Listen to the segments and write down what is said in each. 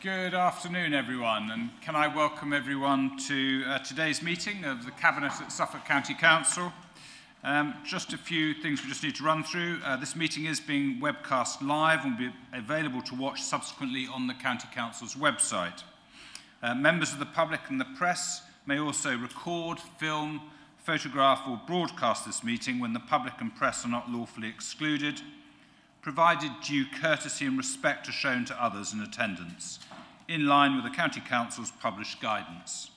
Good afternoon, everyone, and can I welcome everyone to uh, today's meeting of the Cabinet at Suffolk County Council. Um, just a few things we just need to run through. Uh, this meeting is being webcast live and will be available to watch subsequently on the County Council's website. Uh, members of the public and the press may also record, film, photograph or broadcast this meeting when the public and press are not lawfully excluded. Provided due courtesy and respect are shown to others in attendance, in line with the County Council's published guidance.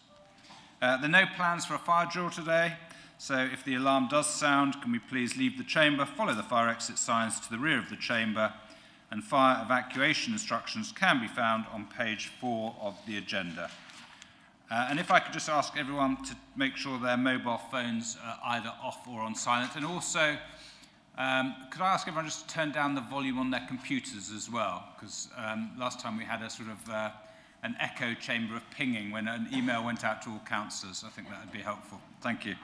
Uh, there are no plans for a fire drill today, so if the alarm does sound, can we please leave the chamber, follow the fire exit signs to the rear of the chamber, and fire evacuation instructions can be found on page four of the agenda. Uh, and if I could just ask everyone to make sure their mobile phones are either off or on silent, and also um, could I ask everyone just to turn down the volume on their computers as well? Because um, last time we had a sort of uh, an echo chamber of pinging when an email went out to all councillors. I think that would be helpful. Thank you.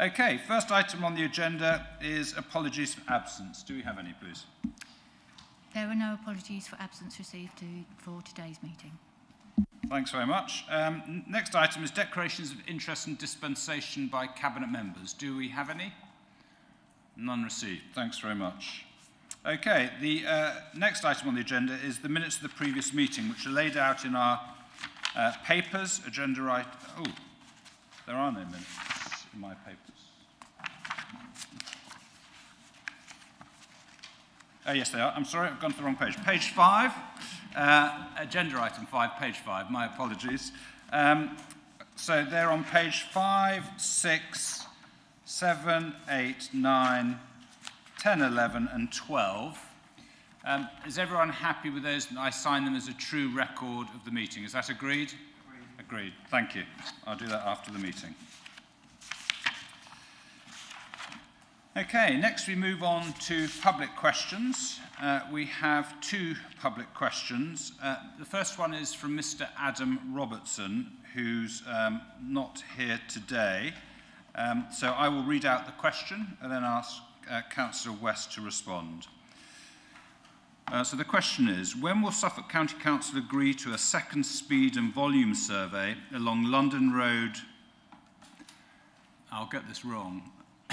Okay, first item on the agenda is apologies for absence. Do we have any, please? There are no apologies for absence received to, for today's meeting. Thanks very much. Um, next item is declarations of interest and dispensation by Cabinet members. Do we have any? None received. Thanks very much. Okay, the uh, next item on the agenda is the minutes of the previous meeting, which are laid out in our uh, papers, agenda right. Oh, there are no minutes in my papers. Oh, yes, they are. I'm sorry, I've gone to the wrong page. Page five, uh, agenda item five, page five. My apologies. Um, so they're on page five, six, 7, 8, 9, 10, 11, and 12. Um, is everyone happy with those? I sign them as a true record of the meeting. Is that agreed? Agreed. Agreed. Thank you. I'll do that after the meeting. Okay, next we move on to public questions. Uh, we have two public questions. Uh, the first one is from Mr. Adam Robertson, who's um, not here today. Um, so I will read out the question and then ask uh, Councillor West to respond. Uh, so the question is, when will Suffolk County Council agree to a second speed and volume survey along London Road? I'll get this wrong.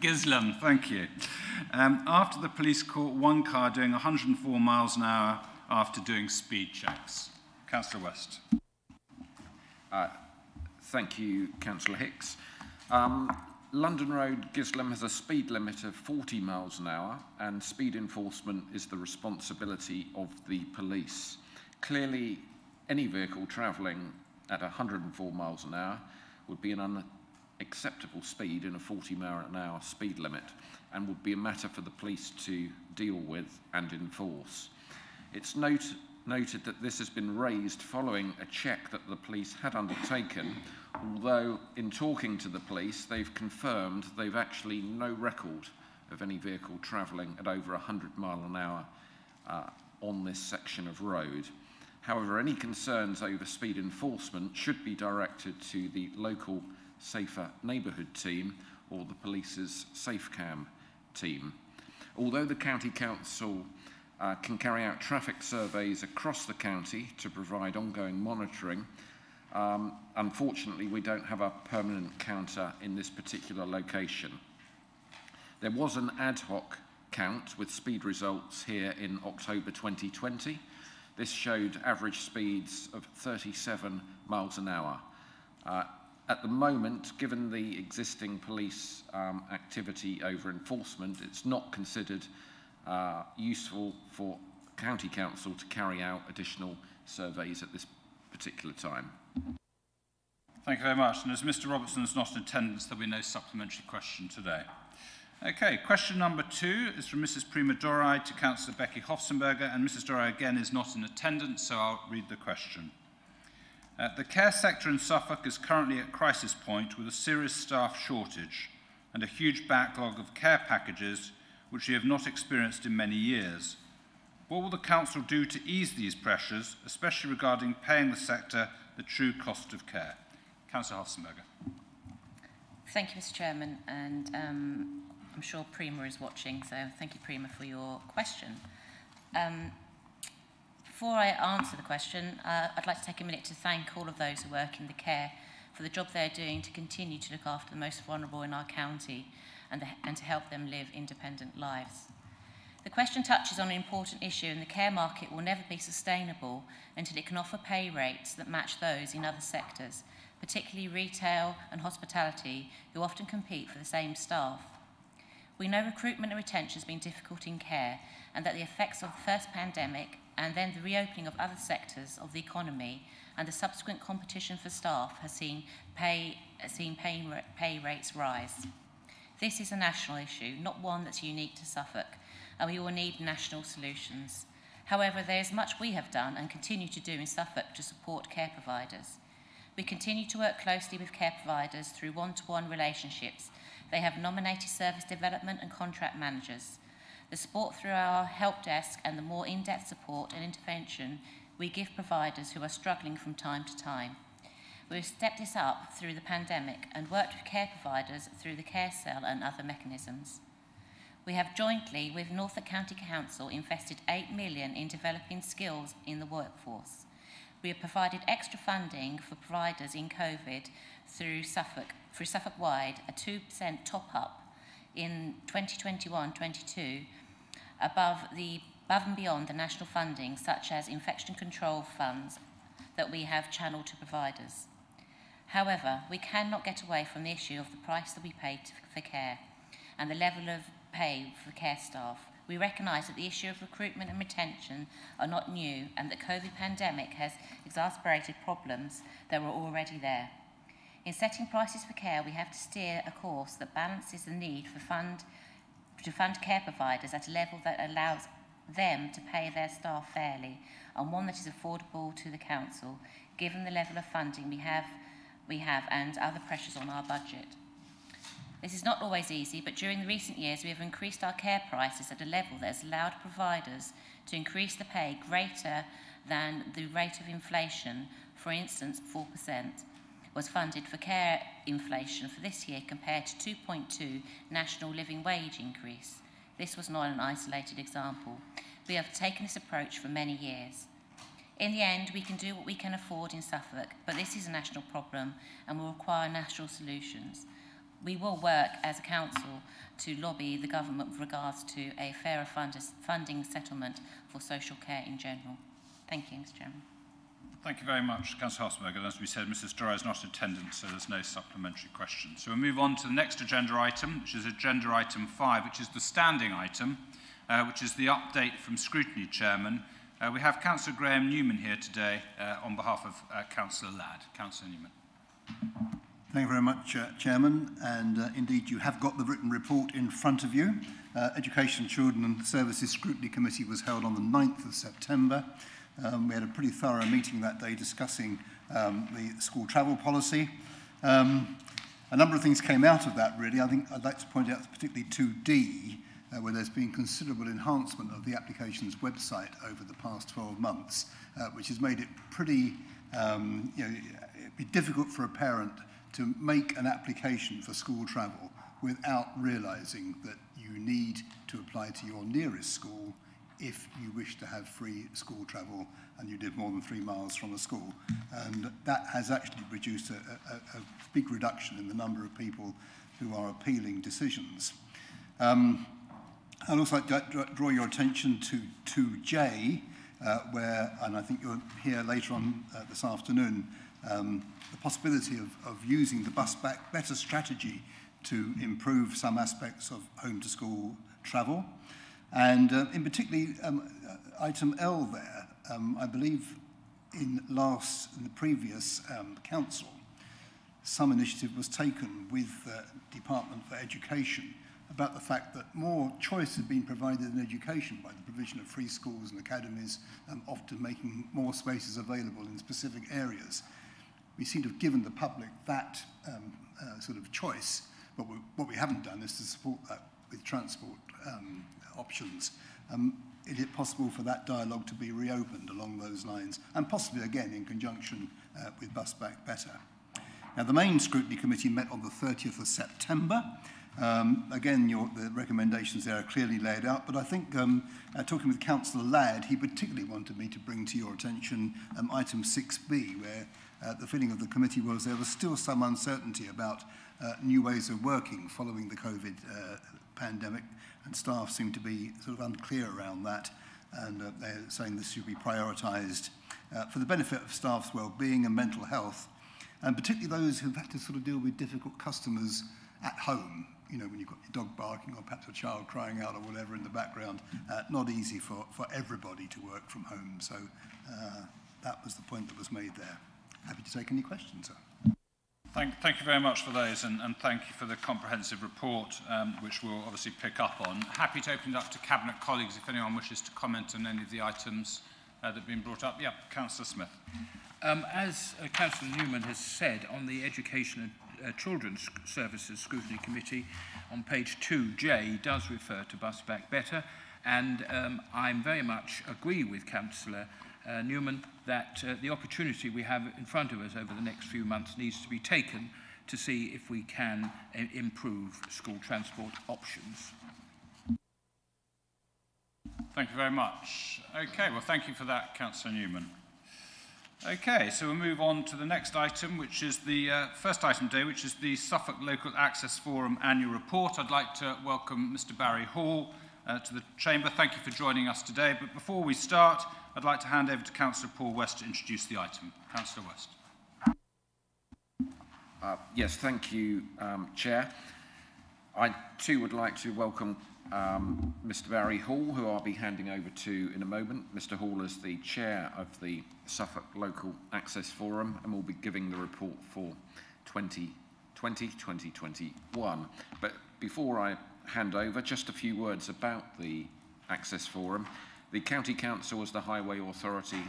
Gisleham, thank you. Um, after the police caught one car doing 104 miles an hour after doing speed checks. Councillor West. Uh, Thank you, Councillor Hicks. Um, London Road, Gisleham has a speed limit of 40 miles an hour and speed enforcement is the responsibility of the police. Clearly, any vehicle travelling at 104 miles an hour would be an unacceptable speed in a 40 mile an hour speed limit and would be a matter for the police to deal with and enforce. It's note, noted that this has been raised following a check that the police had undertaken although in talking to the police, they've confirmed they've actually no record of any vehicle travelling at over 100 mile an hour uh, on this section of road. However, any concerns over speed enforcement should be directed to the local Safer Neighbourhood team or the police's SafeCam team. Although the County Council uh, can carry out traffic surveys across the county to provide ongoing monitoring, um, unfortunately, we don't have a permanent counter in this particular location. There was an ad hoc count with speed results here in October 2020. This showed average speeds of 37 miles an hour. Uh, at the moment, given the existing police um, activity over enforcement, it's not considered uh, useful for County Council to carry out additional surveys at this particular time. Thank you very much. And as Mr Robertson is not in attendance, there'll be no supplementary question today. Okay, question number two is from Mrs Prima Dorai to Councillor Beccy Hopfensperger, and Mrs Dorai again is not in attendance, so I'll read the question. Uh, the care sector in Suffolk is currently at crisis point with a serious staff shortage and a huge backlog of care packages which we have not experienced in many years. What will the Council do to ease these pressures, especially regarding paying the sector the true cost of care? Councillor Hopfensperger. Thank you, Mr Chairman, and um, I'm sure Prima is watching, so thank you, Prima, for your question. Um, Before I answer the question, uh, I'd like to take a minute to thank all of those who work in the care for the job they're doing to continue to look after the most vulnerable in our county and, the, and to help them live independent lives. The question touches on an important issue and the care market will never be sustainable until it can offer pay rates that match those in other sectors, particularly retail and hospitality, who often compete for the same staff. We know recruitment and retention has been difficult in care and that the effects of the first pandemic and then the reopening of other sectors of the economy and the subsequent competition for staff has seen pay, seen pay, pay rates rise. This is a national issue, not one that's unique to Suffolk, and we will need national solutions. However, there is much we have done and continue to do in Suffolk to support care providers. We continue to work closely with care providers through one-to-one -one relationships. They have nominated service development and contract managers. The support through our help desk and the more in-depth support and intervention we give providers who are struggling from time to time. We've stepped this up through the pandemic and worked with care providers through the care cell and other mechanisms. We have jointly with Norfolk County Council invested 8 million in developing skills in the workforce. We have provided extra funding for providers in COVID through Suffolk, through Suffolk wide, a 2% top up in 2021-22 above the above and beyond the national funding such as infection control funds that we have channeled to providers. However, we cannot get away from the issue of the price that we pay for care and the level of pay for care staff. We recognise that the issue of recruitment and retention are not new and the COVID pandemic has exacerbated problems that were already there. In setting prices for care, we have to steer a course that balances the need for fund to fund care providers at a level that allows them to pay their staff fairly and one that is affordable to the council given the level of funding we have we have and other pressures on our budget. This is not always easy, but during the recent years we have increased our care prices at a level that has allowed providers to increase the pay greater than the rate of inflation, for instance 4%, was funded for care inflation for this year compared to 2.2 national living wage increase. This was not an isolated example. We have taken this approach for many years. In the end, we can do what we can afford in Suffolk, but this is a national problem and will require national solutions. we will work as a council to lobby the government with regards to a fairer fund funding settlement for social care in general. Thank you, Mr Chairman. Thank you very much, Councillor Hosberg. And as we said, Mrs Dura is not attendant, so there's no supplementary question. So we'll move on to the next agenda item, which is agenda item 5, which is the standing item, uh, which is the update from Scrutiny Chairman. Uh, we have Councillor Graham Newman here today uh, on behalf of uh, Councillor Ladd. Councillor Newman. Thank you very much, uh, Chairman. And uh, indeed, you have got the written report in front of you. Uh, Education, Children and Services Scrutiny Committee was held on the 9th of September. Um, we had a pretty thorough meeting that day discussing um, the school travel policy. Um, a number of things came out of that, really. I think I'd like to point out particularly 2D, uh, where there's been considerable enhancement of the application's website over the past 12 months, uh, which has made it pretty, um, you know, it'd be difficult for a parent to make an application for school travel without realizing that you need to apply to your nearest school if you wish to have free school travel and you live more than three miles from a school. And that has actually produced a, a, a big reduction in the number of people who are appealing decisions. Um, I'd also like to draw your attention to 2J, uh, where, and I think you'll hear later on uh, this afternoon, um, the possibility of, of using the bus back better strategy to improve some aspects of home to school travel. And uh, in particularly um, uh, item L there, um, I believe in last, in the previous um, council, some initiative was taken with the Department for Education about the fact that more choice had been provided in education by the provision of free schools and academies, um, often making more spaces available in specific areas. we seem to have given the public that um, uh, sort of choice. But we, what we haven't done is to support that with transport um, options. Um, is it possible for that dialogue to be reopened along those lines and possibly again in conjunction uh, with Bus Back Better? Now, the main scrutiny committee met on the 30th of September. Um, again, your, the recommendations there are clearly laid out, but I think um, uh, talking with Councillor Ladd, he particularly wanted me to bring to your attention um, item 6B, where uh, the feeling of the committee was there was still some uncertainty about uh, new ways of working following the COVID uh, pandemic, and staff seemed to be sort of unclear around that, and uh, they're saying this should be prioritised uh, for the benefit of staff's well-being and mental health, and particularly those who've had to sort of deal with difficult customers at home, you know, when you've got your dog barking or perhaps a child crying out or whatever in the background, uh, not easy for, for everybody to work from home. So uh, that was the point that was made there. Happy to take any questions, sir. Thank, thank you very much for those and, and thank you for the comprehensive report, um, which we'll obviously pick up on. Happy to open it up to Cabinet colleagues if anyone wishes to comment on any of the items uh, that have been brought up. Yeah, Councillor Smith. Um, as uh, Councillor Newman has said on the Education and uh, Children's Services Scrutiny Committee, on page 2J does refer to Bus Back Better, and um, I very much agree with Councillor uh, Newman that uh, the opportunity we have in front of us over the next few months needs to be taken to see if we can uh, improve school transport options. Thank you very much. Okay, well, thank you for that, Councillor Newman. Okay, so we'll move on to the next item, which is the uh, first item today, which is the Suffolk Local Access Forum annual report. I'd like to welcome Mr Barry Hall uh, to the Chamber. Thank you for joining us today. But before we start, I'd like to hand over to Councillor Paul West to introduce the item. Councillor West. Uh, yes, thank you, um, Chair. I too would like to welcome um, Mr Barry Hall, who I'll be handing over to in a moment. Mr Hall is the chair of the Suffolk Local Access Forum and will be giving the report for 2020-2021. But before I hand over, just a few words about the Access Forum. The County Council, as the Highway Authority,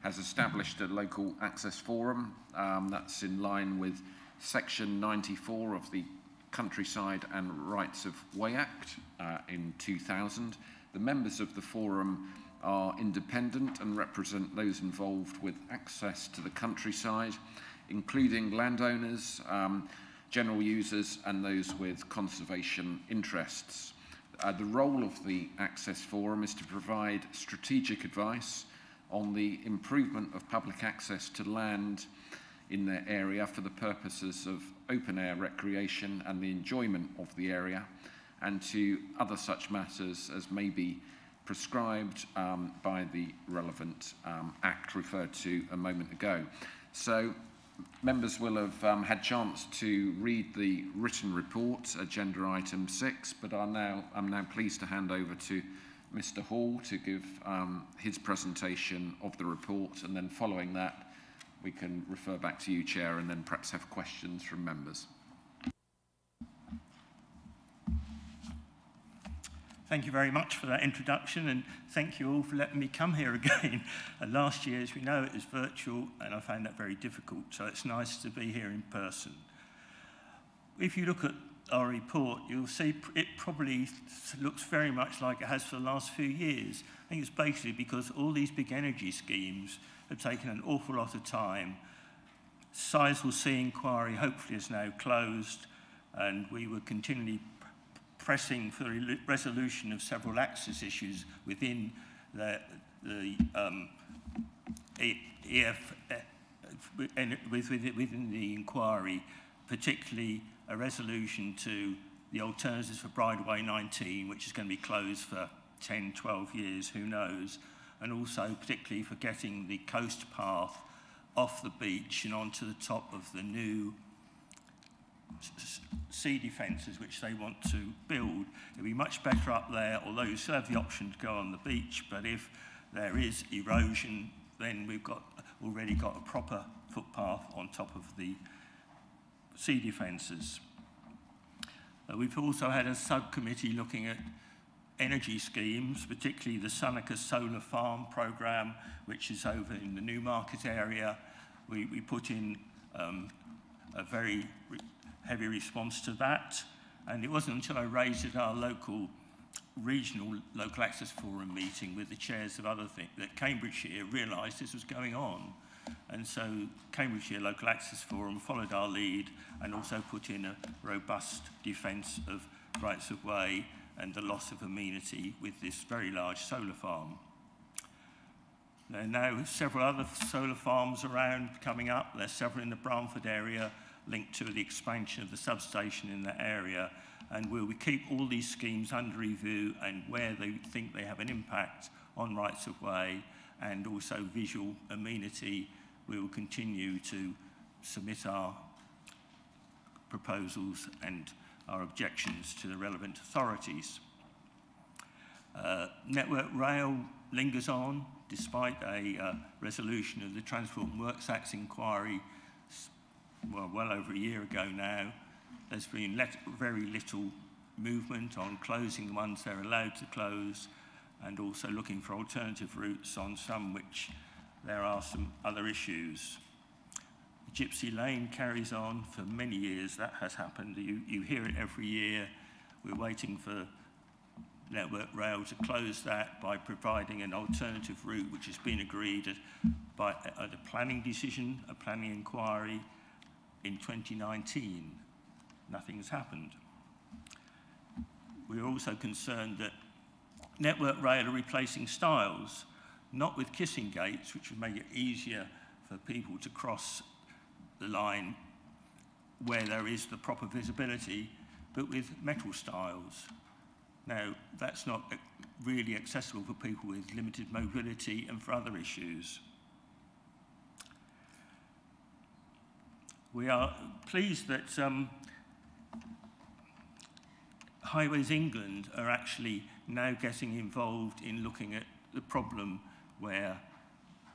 has established a local access forum um, that's in line with Section 94 of the Countryside and Rights of Way Act uh, in 2000. The members of the forum are independent and represent those involved with access to the countryside, including landowners, um, general users and those with conservation interests. Uh, the role of the Access Forum is to provide strategic advice on the improvement of public access to land in their area for the purposes of open air recreation and the enjoyment of the area and to other such matters as may be prescribed um, by the relevant um, act referred to a moment ago. So members will have um, had chance to read the written report, agenda item 6, but are now, I'm now pleased to hand over to Mr Hall to give um, his presentation of the report, and then following that, we can refer back to you, Chair, and then perhaps have questions from members. Thank you very much for that introduction and thank you all for letting me come here again. Uh, last year, as we know, it was virtual and I found that very difficult, so it's nice to be here in person. If you look at our report, you'll see it probably looks very much like it has for the last few years. I think it's basically because all these big energy schemes have taken an awful lot of time. Sizewell C inquiry hopefully is now closed and we were continually pressing for the resolution of several access issues within the, the um, EF, uh, within the inquiry, particularly a resolution to the alternatives for Bridleway 19, which is going to be closed for 10, 12 years, who knows, and also particularly for getting the coast path off the beach and onto the top of the new sea defences which they want to build. It'll be much better up there, although you still have the option to go on the beach, but if there is erosion, then we've got already got a proper footpath on top of the sea defences. Uh, we've also had a subcommittee looking at energy schemes, particularly the Sunnica Solar Farm programme, which is over in the Newmarket area. We, we put in um, a very heavy response to that. And it wasn't until I raised it at our local regional local access forum meeting with the chairs of other things that Cambridgeshire realised this was going on. And so Cambridgeshire Local Access Forum followed our lead and also put in a robust defence of rights of way and the loss of amenity with this very large solar farm. There are now several other solar farms around coming up. There's several in the Bramford area linked to the expansion of the substation in that area. And will we'll keep all these schemes under review and where they think they have an impact on rights of way and also visual amenity, we will continue to submit our proposals and our objections to the relevant authorities. Uh, Network Rail lingers on despite a uh, resolution of the Transport and Works Acts inquiry well, well over a year ago now. There's been let, very little movement on closing the ones they're allowed to close and also looking for alternative routes on some which there are some other issues. Gypsy Lane carries on for many years. That has happened. You, you hear it every year. We're waiting for Network Rail to close that by providing an alternative route which has been agreed at, by a, a planning decision, a planning inquiry in 2019. Nothing has happened. We're also concerned that Network Rail are replacing stiles, not with kissing gates, which would make it easier for people to cross the line where there is the proper visibility, but with metal stiles. Now, that's not really accessible for people with limited mobility and for other issues. We are pleased that um, Highways England are actually now getting involved in looking at the problem where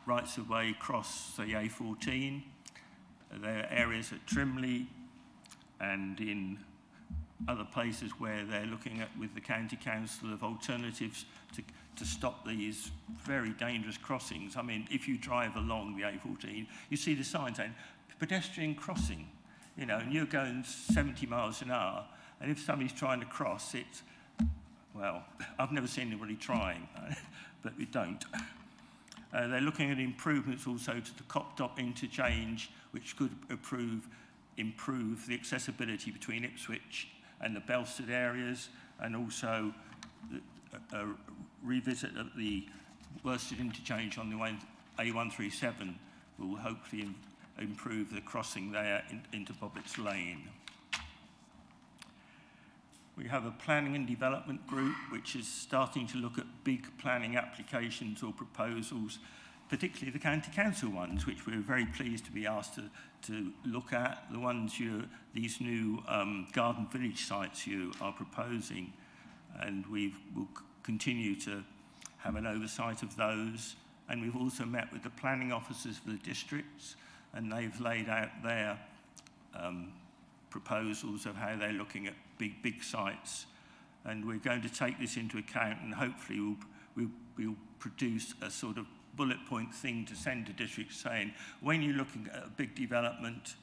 rights of way cross the A14 there are areas at Trimley and in other places where they're looking at with the county council of alternatives to, to stop these very dangerous crossings. I mean, if you drive along the A14, you see the sign saying pedestrian crossing, you know, and you're going 70 miles an hour, and if somebody's trying to cross, it's, well, I've never seen anybody trying, but we don't. Uh, they're looking at improvements also to the Copdock interchange, which could improve, improve the accessibility between Ipswich and the Belstead areas, and also a, a revisit of the Wherstead interchange on the A137 will hopefully improve the crossing there in, into Bobbitt's Lane. We have a planning and development group which is starting to look at big planning applications or proposals, particularly the county council ones, which we're very pleased to be asked to, to look at. The ones you, these new um, garden village sites you are proposing, and we will continue to have an oversight of those. And we've also met with the planning officers for the districts, and they've laid out their um, proposals of how they're looking at big, big sites. And we're going to take this into account and hopefully we'll, we'll, we'll produce a sort of bullet point thing to send to districts saying, when you're looking at a big development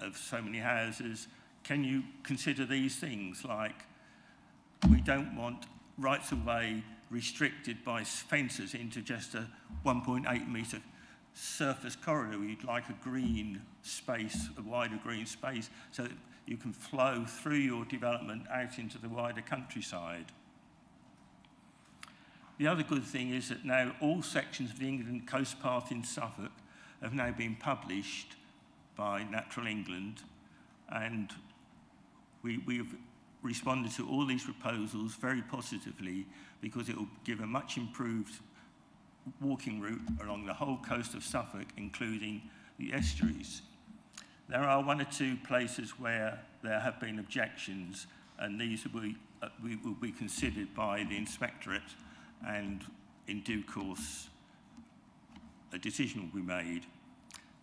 of so many houses, can you consider these things like we don't want rights of way restricted by fences into just a 1.8 metre surface corridor. you'd like a green space, a wider green space, so that you can flow through your development out into the wider countryside. The other good thing is that now all sections of the England Coast Path in Suffolk have now been published by Natural England and we, we've responded to all these proposals very positively because it will give a much improved walking route along the whole coast of Suffolk, including the estuaries. There are one or two places where there have been objections, and these will be, uh, will be considered by the inspectorate, and in due course, a decision will be made.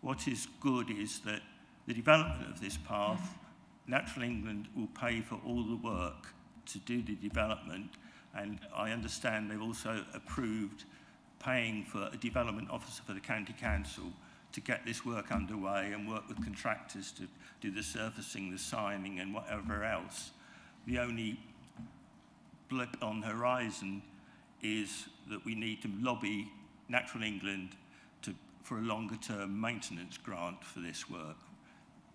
What is good is that the development of this path, Natural England will pay for all the work to do the development, and I understand they've also approved paying for a development officer for the county council to get this work underway and work with contractors to do the surfacing, the signing and whatever else. The only blip on the horizon is that we need to lobby Natural England to for a longer term maintenance grant for this work.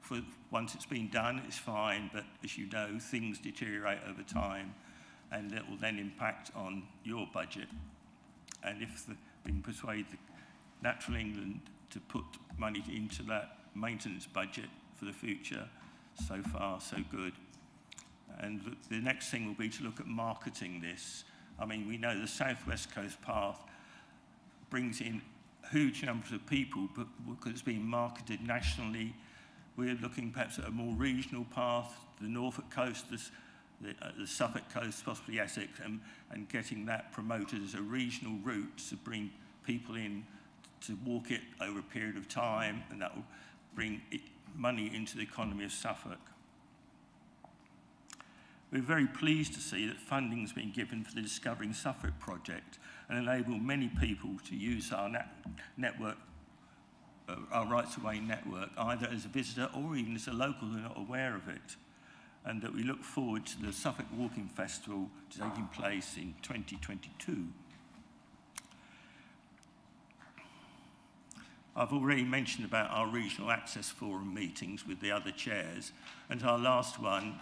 For, once it's been done, it's fine, but as you know, things deteriorate over time and it will then impact on your budget. and if the, we can persuade the Natural England to put money into that maintenance budget for the future, so far so good. And the, next thing will be to look at marketing this. I mean, we know the Southwest Coast Path brings in huge numbers of people, but because it's being marketed nationally, we're looking perhaps at a more regional path, the Norfolk coast, the, the, uh, the Suffolk coast, possibly Essex, and, and getting that promoted as a regional route to bring people in to walk it over a period of time, and that will bring it, money into the economy of Suffolk. We're very pleased to see that funding has been given for the Discovering Suffolk project and enable many people to use our net network, uh, our rights of way network, either as a visitor or even as a local who are not aware of it. and that we look forward to the Suffolk Walking Festival taking place in 2022. I've already mentioned about our Regional Access Forum meetings with the other chairs, and our last one,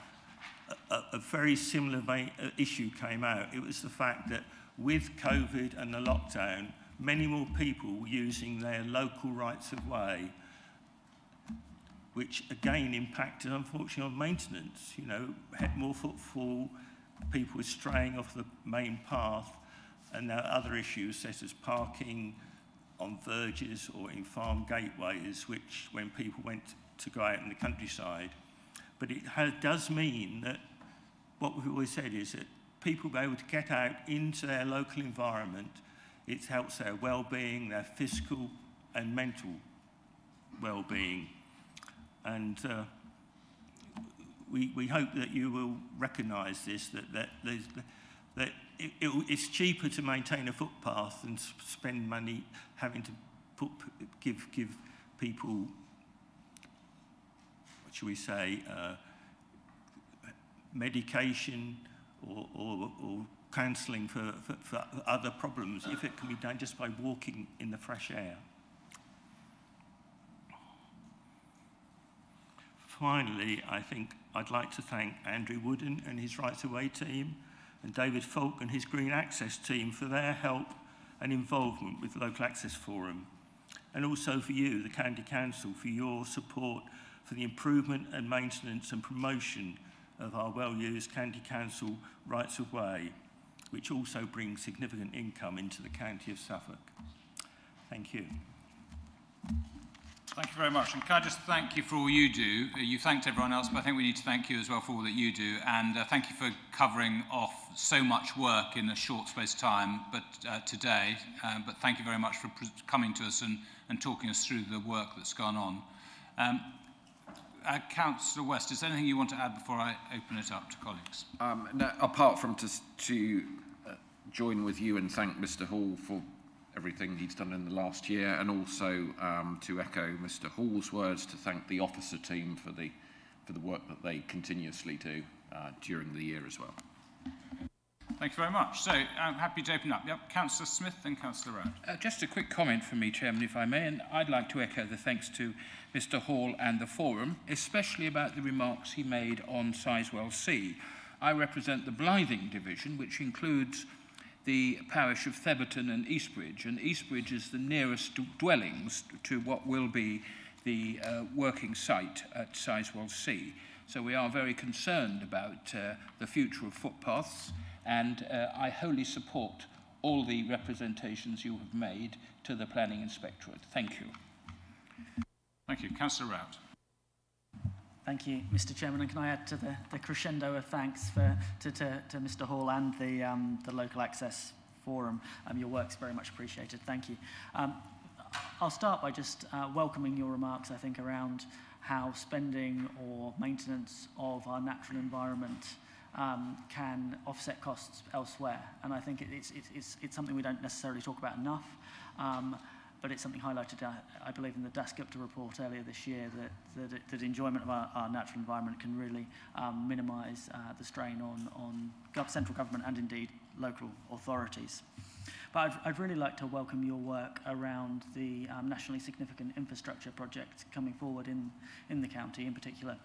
a, a very similar uh, issue came out. It was the fact that with COVID and the lockdown, many more people were using their local rights of way which again impacted, unfortunately, on maintenance. You know, had more footfall, people were straying off the main path, and there are other issues such as parking, on verges or in farm gateways, which when people went to go out in the countryside. But it has, does mean that what we've always said is that people be able to get out into their local environment. It helps their well-being, their physical and mental well-being. And uh, we, we hope that you will recognise this, that, that, that it, it, it's cheaper to maintain a footpath than spend money having to put, give, give people, what should we say, uh, medication or, or, or counselling for, for, for other problems if it can be done just by walking in the fresh air. Finally, I think I'd like to thank Andrew Wooden and his Rights of Way team and David Falk and his Green Access team for their help and involvement with the Local Access Forum. And also for you, the County Council, for your support for the improvement and maintenance and promotion of our well-used County Council rights of way, which also brings significant income into the County of Suffolk. Thank you. Thank you very much. And can I just thank you for all you do? You thanked everyone else, but I think we need to thank you as well for all that you do. And uh, thank you for covering off so much work in a short space of time but, uh, today. Uh, but thank you very much for coming to us and, and talking us through the work that's gone on. Um, uh, Councillor West, is there anything you want to add before I open it up to colleagues? Um, no, apart from to, to uh, join with you and thank Mr Hall for everything he's done in the last year, and also um, to echo Mr. Hall's words to thank the officer team for the for the work that they continuously do uh, during the year as well. Thank you very much. So I'm happy to open up. Yep, Councillor Smith and Councillor Rout. Uh, just a quick comment from me, Chairman, if I may, and I'd like to echo the thanks to Mr Hall and the Forum, especially about the remarks he made on Sizewell C. I represent the Blything Division, which includes the parish of Theberton and Eastbridge, and Eastbridge is the nearest dwellings to what will be the uh, working site at Sizewell C. So we are very concerned about uh, the future of footpaths, and uh, I wholly support all the representations you have made to the Planning Inspectorate. Thank you. Thank you. Councillor Rout. Thank you, Mr Chairman. And can I add to the, the crescendo of thanks for, to, to, to Mr Hall and the, um, the Local Access Forum. Um, your work's very much appreciated. Thank you. Um, I'll start by just uh, welcoming your remarks, I think, around how spending or maintenance of our natural environment um, can offset costs elsewhere. And I think it's, it's, it's, it's something we don't necessarily talk about enough. Um, but it's something highlighted, uh, I believe, in the Dasgupta report earlier this year that, that, that enjoyment of our, our natural environment can really um, minimise uh, the strain on, on central government and indeed local authorities. But I'd, I'd really like to welcome your work around the um, nationally significant infrastructure project coming forward in, in the county, in particular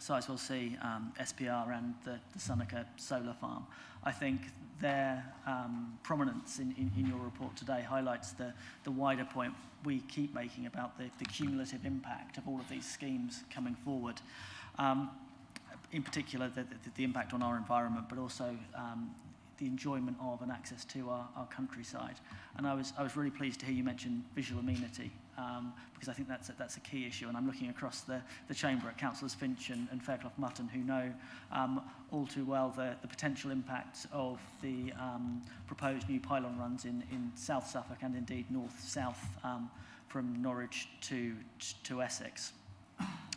Sizewell C, um, SPR and the, the Sunnica solar farm. I think their um, prominence in, in, in your report today highlights the, the wider point we keep making about the, the cumulative impact of all of these schemes coming forward. Um, in particular, the, the, the impact on our environment, but also um, the enjoyment of and access to our, our countryside. And I was, I was really pleased to hear you mention visual amenity um, because I think that's a, that's a key issue. And I'm looking across the, the chamber at Councillors Finch and, and Fairclough Mutton who know um, all too well the, the potential impact of the um, proposed new pylon runs in, in South Suffolk and indeed north-south um, from Norwich to, to Essex.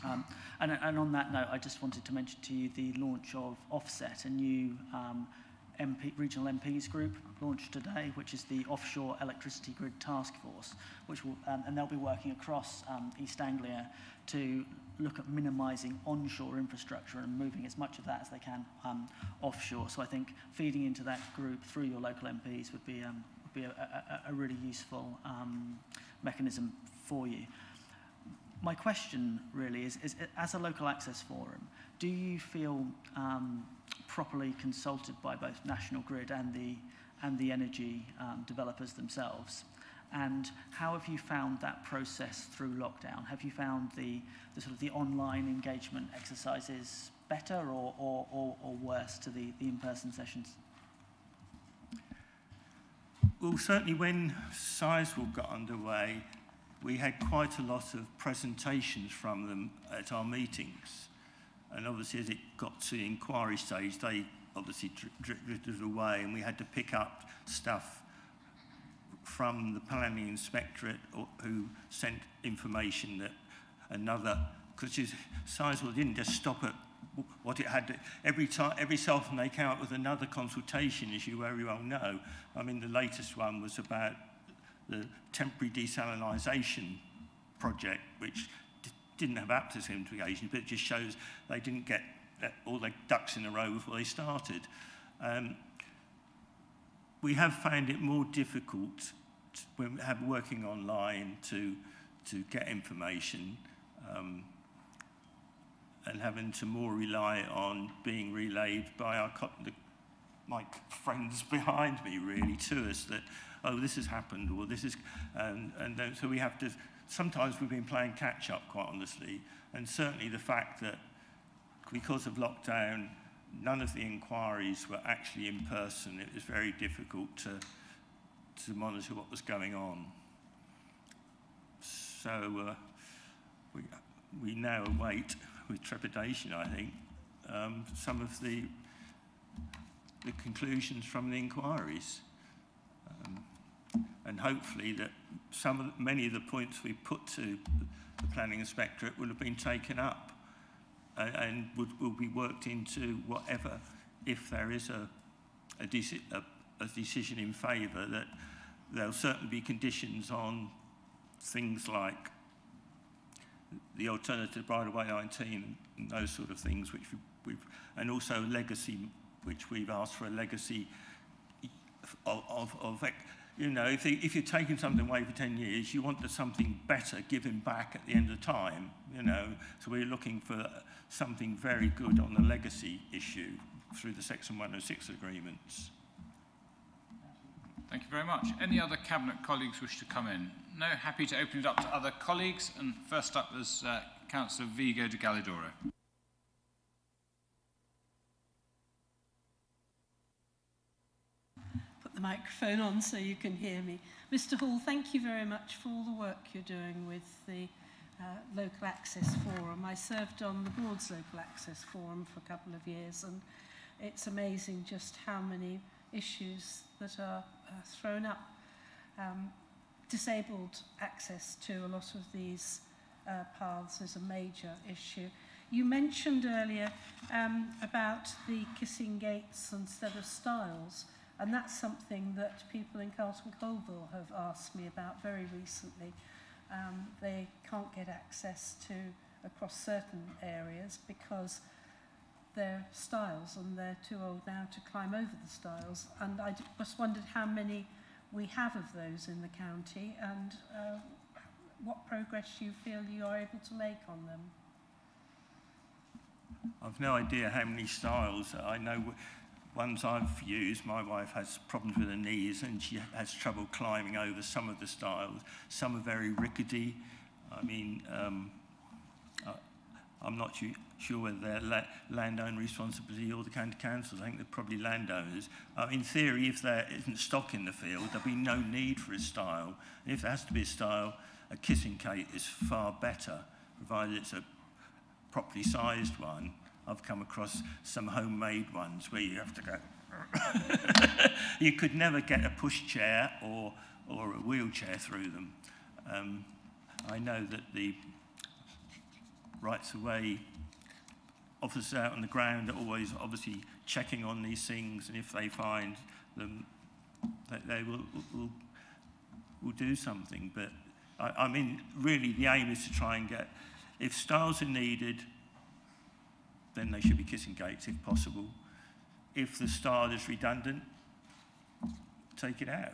Um, and, and on that note, I just wanted to mention to you the launch of Offset, a new um, MP, regional MPs group launched today, which is the Offshore Electricity Grid Task Force, which will, um, and they'll be working across um, East Anglia to look at minimising onshore infrastructure and moving as much of that as they can um, offshore. So I think feeding into that group through your local MPs would be, um, would be a, a, a really useful um, mechanism for you. My question really is, is, as a local access forum, do you feel um, properly consulted by both National Grid and the, and the energy um, developers themselves? And how have you found that process through lockdown? Have you found the, the sort of the online engagement exercises better or, or, or, or worse to the, the in-person sessions? Well, certainly when Sizewell got underway, we had quite a lot of presentations from them at our meetings. And obviously, as it got to the inquiry stage, they obviously drifted away, and we had to pick up stuff from the planning inspectorate who sent information that another, because Sizewell didn't just stop at what it had to, every time, every so often they came up with another consultation, as you very well know. I mean, the latest one was about the temporary desalinisation project, which didn't have APTUS implications, but it just shows they didn't get all their ducks in a row before they started. Um, we have found it more difficult when we have working online to, to get information um, and having to more rely on being relayed by our the, my friends behind me really to us that oh this has happened or this is and and then, so we have to sometimes we've been playing catch up, quite honestly, and certainly the fact that because of lockdown, none of the inquiries were actually in person. It was very difficult to, to monitor what was going on. So uh, we, we now await with trepidation, I think, um, some of the, the conclusions from the inquiries. Um, and hopefully that some of the, many of the points we put to the planning inspectorate will have been taken up and, and would, will be worked into whatever, if there is a, a, deci a, a decision in favour, that there'll certainly be conditions on things like the alternative right of way 19 and those sort of things, which we've, and also legacy, which we've asked for a legacy of, of, of you know, if, they, if you're taking something away for 10 years, you want something better given back at the end of time, you know. So we're looking for something very good on the legacy issue through the Section 106 agreements. Thank you very much. Any other Cabinet colleagues wish to come in? No? Happy to open it up to other colleagues. And first up is uh, Councillor Vigo de Galidoro. The microphone on so you can hear me. Mr Hall, thank you very much for all the work you're doing with the uh, Local Access Forum. I served on the Broads Local Access Forum for a couple of years and it's amazing just how many issues that are uh, thrown up. Um, disabled access to a lot of these uh, paths is a major issue. You mentioned earlier um, about the kissing gates instead of stiles. And that's something that people in Carlton Colville have asked me about very recently. Um, they can't get access to across certain areas because they're stiles and they're too old now to climb over the stiles. And I just wondered how many we have of those in the county and uh, what progress you feel you are able to make on them. I've no idea how many stiles. I know ones I've used, my wife has problems with her knees and she has trouble climbing over some of the stiles. Some are very rickety. I mean, um, I, I'm not sure whether they're la landowner responsibility or the county council. I think they're probably landowners. Uh, in theory, if there isn't stock in the field, there'll be no need for a stile. And if there has to be a stile, a kissing gate is far better, provided it's a properly sized one. I've come across some homemade ones where you have to go. you could never get a pushchair or, or a wheelchair through them. Um, I know that the rights away officers out on the ground are always obviously checking on these things, and if they find them, that they will, will, will do something. But I, I mean, really, the aim is to try and get, if stiles are needed, then they should be kissing gates if possible. If the stile is redundant, take it out.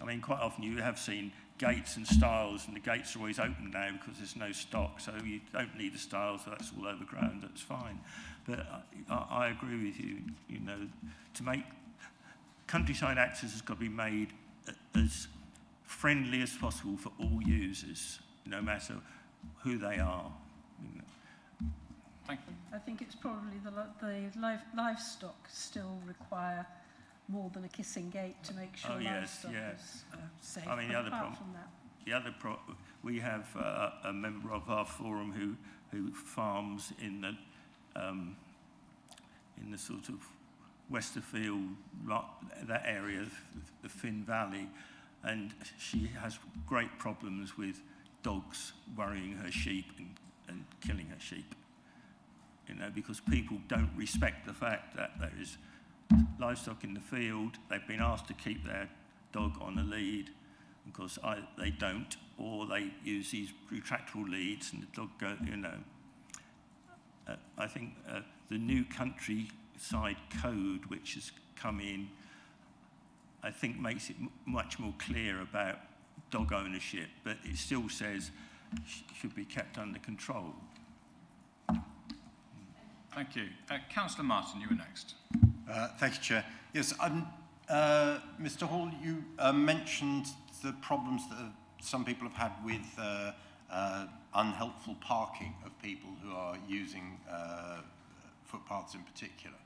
I mean, quite often you have seen gates and stiles, and the gates are always open now because there's no stock, so you don't need the stiles, so that's all overgrown, that's fine. But I, I agree with you, you know, to make countryside access has got to be made as friendly as possible for all users, no matter who they are. You know. Thank you. I think it's probably the, the live, livestock still require more than a kissing gate to make sure oh, yes, livestock yes. is uh, safe. I mean, the other problem, from that. the other pro we have uh, a member of our forum who who farms in the um, in the sort of Westerfield that area, of the Fynn Valley, and she has great problems with dogs worrying her sheep and, and killing her sheep. You know, because people don't respect the fact that there is livestock in the field, they've been asked to keep their dog on a lead, because they don't, or they use these retractable leads and the dog go, you know. Uh, I think uh, the new countryside code which has come in I think makes it much more clear about dog ownership, but it still says sh should be kept under control. Thank you. Uh, Councillor Martin, you were next. Uh, thank you, Chair. Yes, um, uh, Mr Hall, you uh, mentioned the problems that some people have had with uh, uh, unhelpful parking of people who are using uh, footpaths in particular.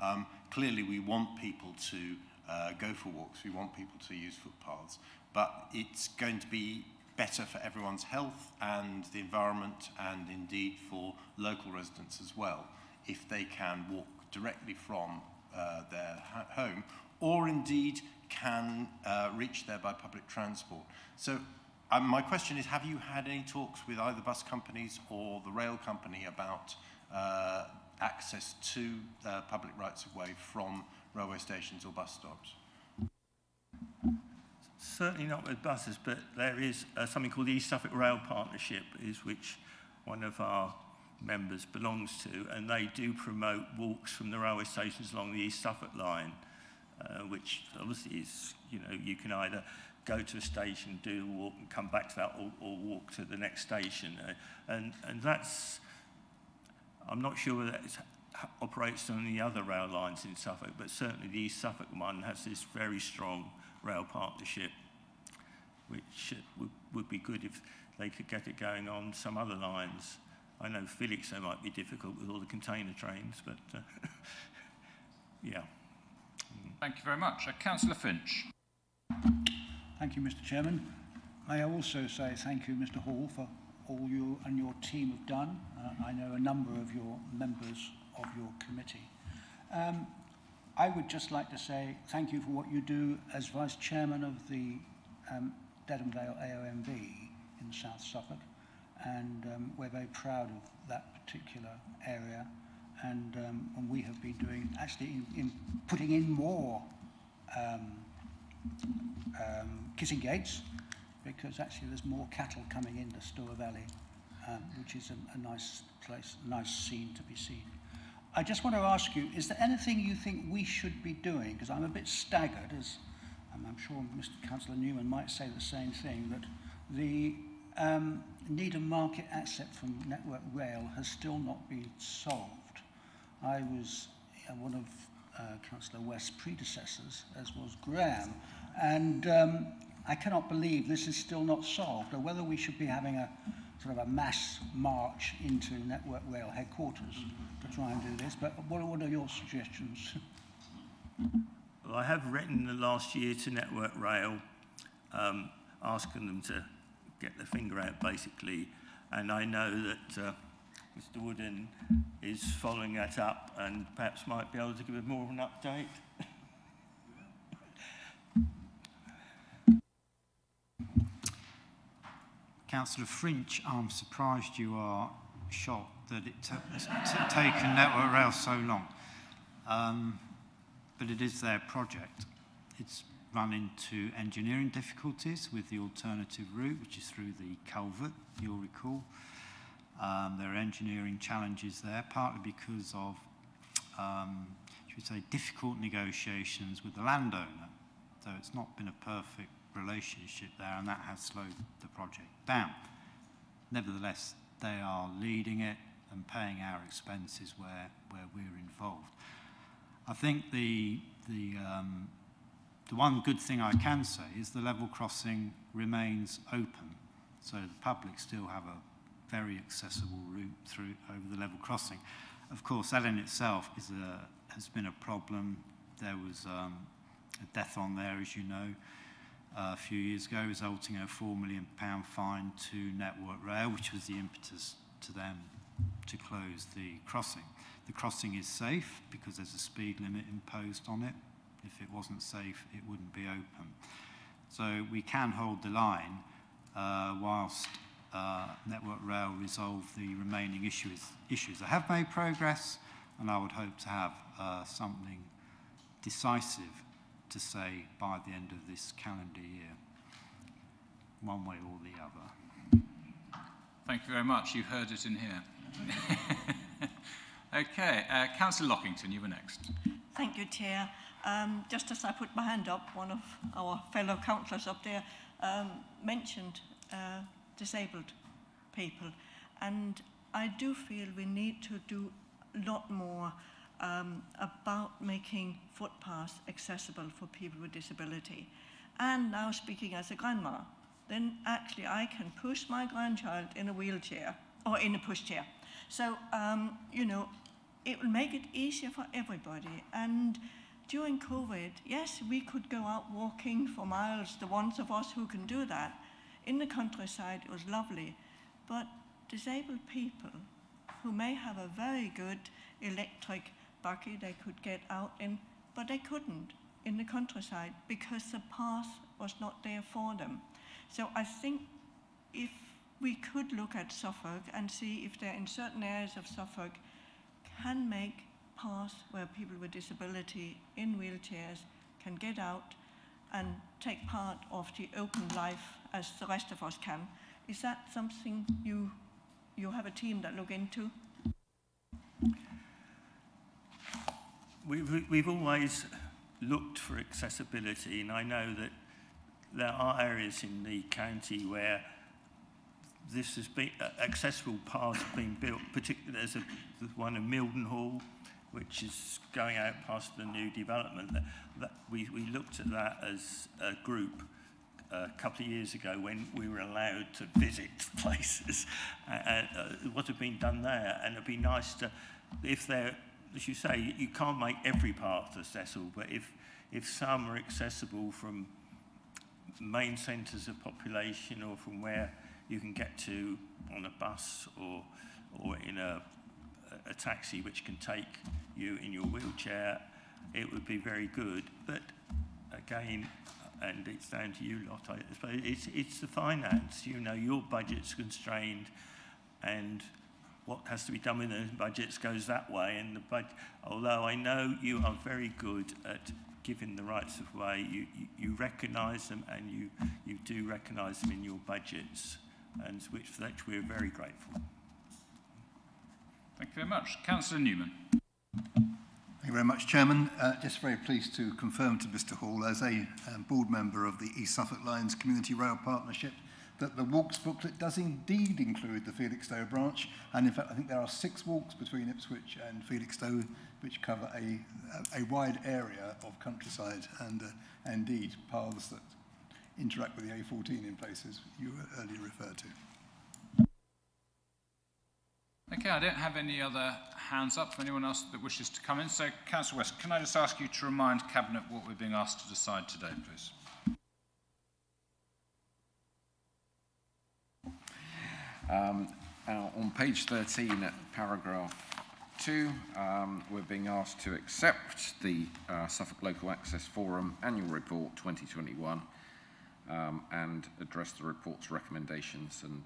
Um, clearly, we want people to uh, go for walks. We want people to use footpaths. But it's going to be better for everyone's health and the environment and indeed for local residents as well if they can walk directly from uh, their home or indeed can uh, reach there by public transport. So um, my question is, have you had any talks with either bus companies or the rail company about uh, access to uh, public rights of way from railway stations or bus stops? Certainly not with buses, but there is uh, something called the East Suffolk Rail Partnership, is which one of our members belongs to, and they do promote walks from the railway stations along the East Suffolk line, uh, which obviously is, you know, you can either go to a station, do a walk and come back to that, or, or walk to the next station. Uh, and, and that's, I'm not sure whether it operates on the other rail lines in Suffolk, but certainly the East Suffolk one has this very strong rail partnership, which would, would be good if they could get it going on some other lines. I know Felixstowe might be difficult with all the container trains, but uh, yeah. Thank you very much. Uh, Councillor Finch. Thank you, Mr Chairman. May I also say thank you, Mr Hall, for all you and your team have done. Uh, I know a number of your members of your committee. Um, I would just like to say thank you for what you do as Vice Chairman of the um, Dedham Vale AONB in South Suffolk and um, we're very proud of that particular area and, um, and we have been doing actually in, in putting in more um, um, Kissing Gates, because actually there's more cattle coming into Stour Valley, um, which is a, a nice place, nice scene to be seen. I just want to ask you, is there anything you think we should be doing? Because I'm a bit staggered, as I'm sure Mr Councillor Newman might say the same thing, that the um, Needham Market asset from Network Rail has still not been solved. I was uh, one of uh, Councillor West's predecessors, as was Graham, and um, I cannot believe this is still not solved, or whether we should be having a sort of a mass march into Network Rail headquarters to try and do this. But what, what are your suggestions? Well, I have written the last year to Network Rail, um, asking them to get their finger out, basically. And I know that uh, Mr Wooden is following that up and perhaps might be able to give us more of an update. Councillor Finch, I'm surprised you are shocked that it's taken Network Rail so long. Um, but it is their project. It's run into engineering difficulties with the alternative route, which is through the culvert, you'll recall. Um, there are engineering challenges there, partly because of, um, should we say, difficult negotiations with the landowner. So it's not been a perfect relationship there, and that has slowed the project down. Nevertheless, they are leading it and paying our expenses where, where we're involved. I think the, the, um, the one good thing I can say is the level crossing remains open. So the public still have a very accessible route through over the level crossing. Of course, that in itself is a, has been a problem. There was um, a death on there, as you know, uh, a few years ago, resulting in a £4 million fine to Network Rail, which was the impetus to them to close the crossing. The crossing is safe because there's a speed limit imposed on it. If it wasn't safe, it wouldn't be open. So we can hold the line uh, whilst uh, Network Rail resolve the remaining issues. issues. I have made progress, and I would hope to have uh, something decisive to say by the end of this calendar year, one way or the other. Thank you very much. You heard it in here. okay, uh, Councillor Lockington, you were next. Thank you, Chair. Um, just as I put my hand up, one of our fellow councillors up there um, mentioned uh, disabled people. And I do feel we need to do a lot more um, about making footpaths accessible for people with disability. And now speaking as a grandma, then actually I can push my grandchild in a wheelchair or in a pushchair. So, um, you know, it will make it easier for everybody. And during COVID, yes, we could go out walking for miles, the ones of us who can do that. In the countryside, it was lovely. But disabled people who may have a very good electric buggy they could get out in, but they couldn't in the countryside because the path was not there for them. So I think if we could look at Suffolk and see if there in certain areas of Suffolk can make paths where people with disability in wheelchairs can get out and take part of the open life as the rest of us can. Is that something you, you have a team that look into? We've, we've always looked for accessibility, and I know that there are areas in the county where this has been accessible paths have been built. Particularly, there's a one in Mildenhall, which is going out past the new development. That, that we we looked at that as a group a couple of years ago when we were allowed to visit places and uh, what had been done there and it'd be nice to if there as you say you can't make every path accessible but if if some are accessible from main centres of population or from where you can get to on a bus or or in a a taxi which can take you in your wheelchair it would be very good but again and it's down to you lot. I suppose it's, it's the finance. You know, your budget's constrained, and what has to be done with the budgets goes that way. And the budget, although I know you are very good at giving the rights of way, you, you, you recognise them and you, you do recognise them in your budgets, and which, for which we're very grateful. Thank you very much. Councillor Newman. Thank you very much, Chairman. Uh, just very pleased to confirm to Mr Hall, as a um, board member of the East Suffolk Lines Community Rail Partnership, that the walks booklet does indeed include the Felixstowe branch. And in fact, I think there are six walks between Ipswich and Felixstowe, which cover a, a, wide area of countryside and uh, indeed paths that interact with the A14 in places you earlier referred to. Okay, I don't have any other hands up for anyone else that wishes to come in. So, Councillor West, can I just ask you to remind Cabinet what we're being asked to decide today, please? Um, uh, on page 13, paragraph 2, um, we're being asked to accept the uh, Suffolk Local Access Forum Annual Report 2021 um, and address the report's recommendations and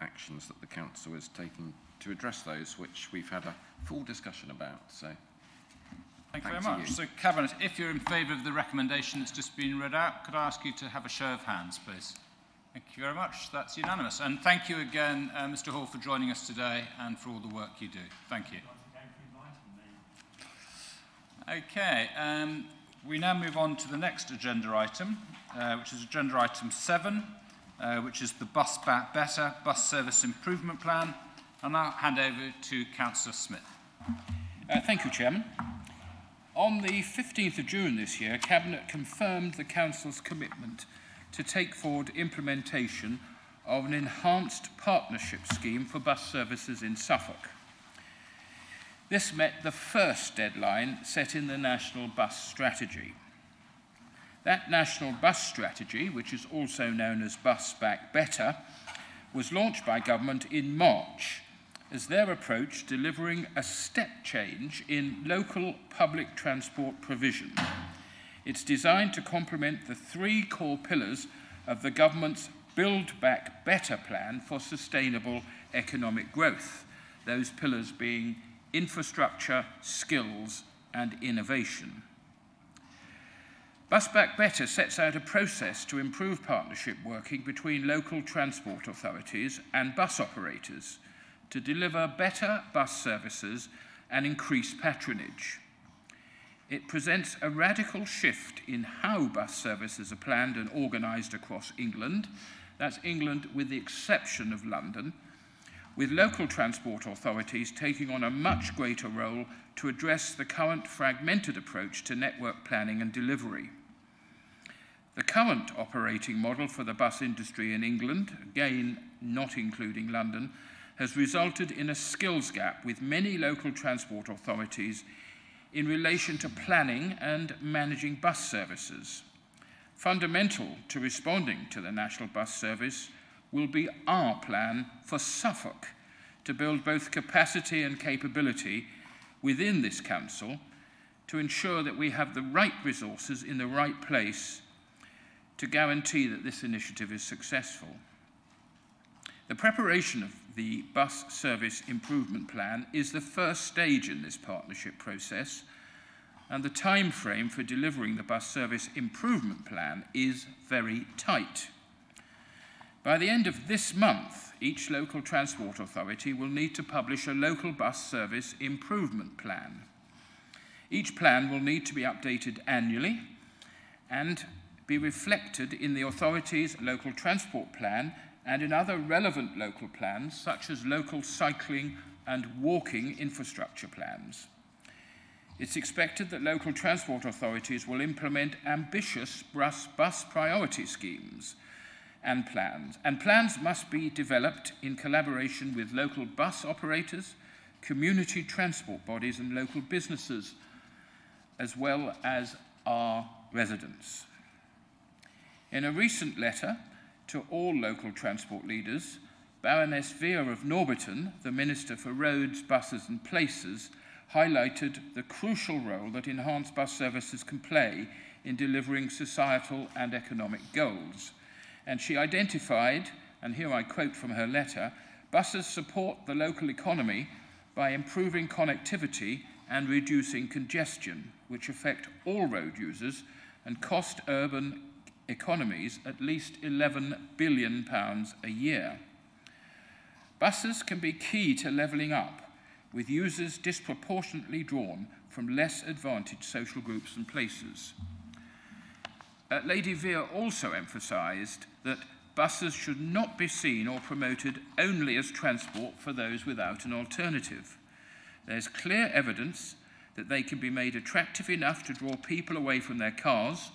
actions that the Council is taking to address those, which we've had a full discussion about. So, Thank you very much. You. So, Cabinet, if you're in favour of the recommendation that's just been read out, could I ask you to have a show of hands, please? Thank you very much. That's unanimous. And thank you again, uh, Mr Hall, for joining us today and for all the work you do. Thank you. Okay, um, we now move on to the next agenda item, uh, which is agenda item 7, uh, which is the Bus Back Better Bus Service Improvement Plan. I'll now hand over to Councillor Smith. Uh, thank you, Chairman. On the 15th of June this year, Cabinet confirmed the Council's commitment to take forward implementation of an enhanced partnership scheme for bus services in Suffolk. This met the first deadline set in the National Bus Strategy. That National Bus Strategy, which is also known as Bus Back Better, was launched by government in March as their approach delivering a step change in local public transport provision. It's designed to complement the three core pillars of the government's Build Back Better plan for sustainable economic growth, those pillars being infrastructure, skills, and innovation. Bus Back Better sets out a process to improve partnership working between local transport authorities and bus operators to deliver better bus services and increase patronage. It presents a radical shift in how bus services are planned and organised across England. That's England with the exception of London, with local transport authorities taking on a much greater role to address the current fragmented approach to network planning and delivery. The current operating model for the bus industry in England, again not including London, has resulted in a skills gap with many local transport authorities in relation to planning and managing bus services. Fundamental to responding to the National Bus Service will be our plan for Suffolk to build both capacity and capability within this council to ensure that we have the right resources in the right place to guarantee that this initiative is successful. The preparation of the Bus Service Improvement Plan is the first stage in this partnership process, and the time frame for delivering the Bus Service Improvement Plan is very tight. By the end of this month, each local transport authority will need to publish a local bus service improvement plan. Each plan will need to be updated annually and be reflected in the authority's local transport plan and in other relevant local plans, such as local cycling and walking infrastructure plans. It's expected that local transport authorities will implement ambitious bus, bus priority schemes and plans, and plans must be developed in collaboration with local bus operators, community transport bodies, and local businesses, as well as our residents. In a recent letter, to all local transport leaders, Baroness Vere of Norbiton, the Minister for Roads, Buses and Places, highlighted the crucial role that enhanced bus services can play in delivering societal and economic goals. And she identified, and here I quote from her letter, buses support the local economy by improving connectivity and reducing congestion, which affect all road users and cost urban economies at least 11 billion pounds a year. Buses can be key to levelling up, with users disproportionately drawn from less advantaged social groups and places. Uh, Lady Vere also emphasised that buses should not be seen or promoted only as transport for those without an alternative. There's clear evidence that they can be made attractive enough to draw people away from their cars,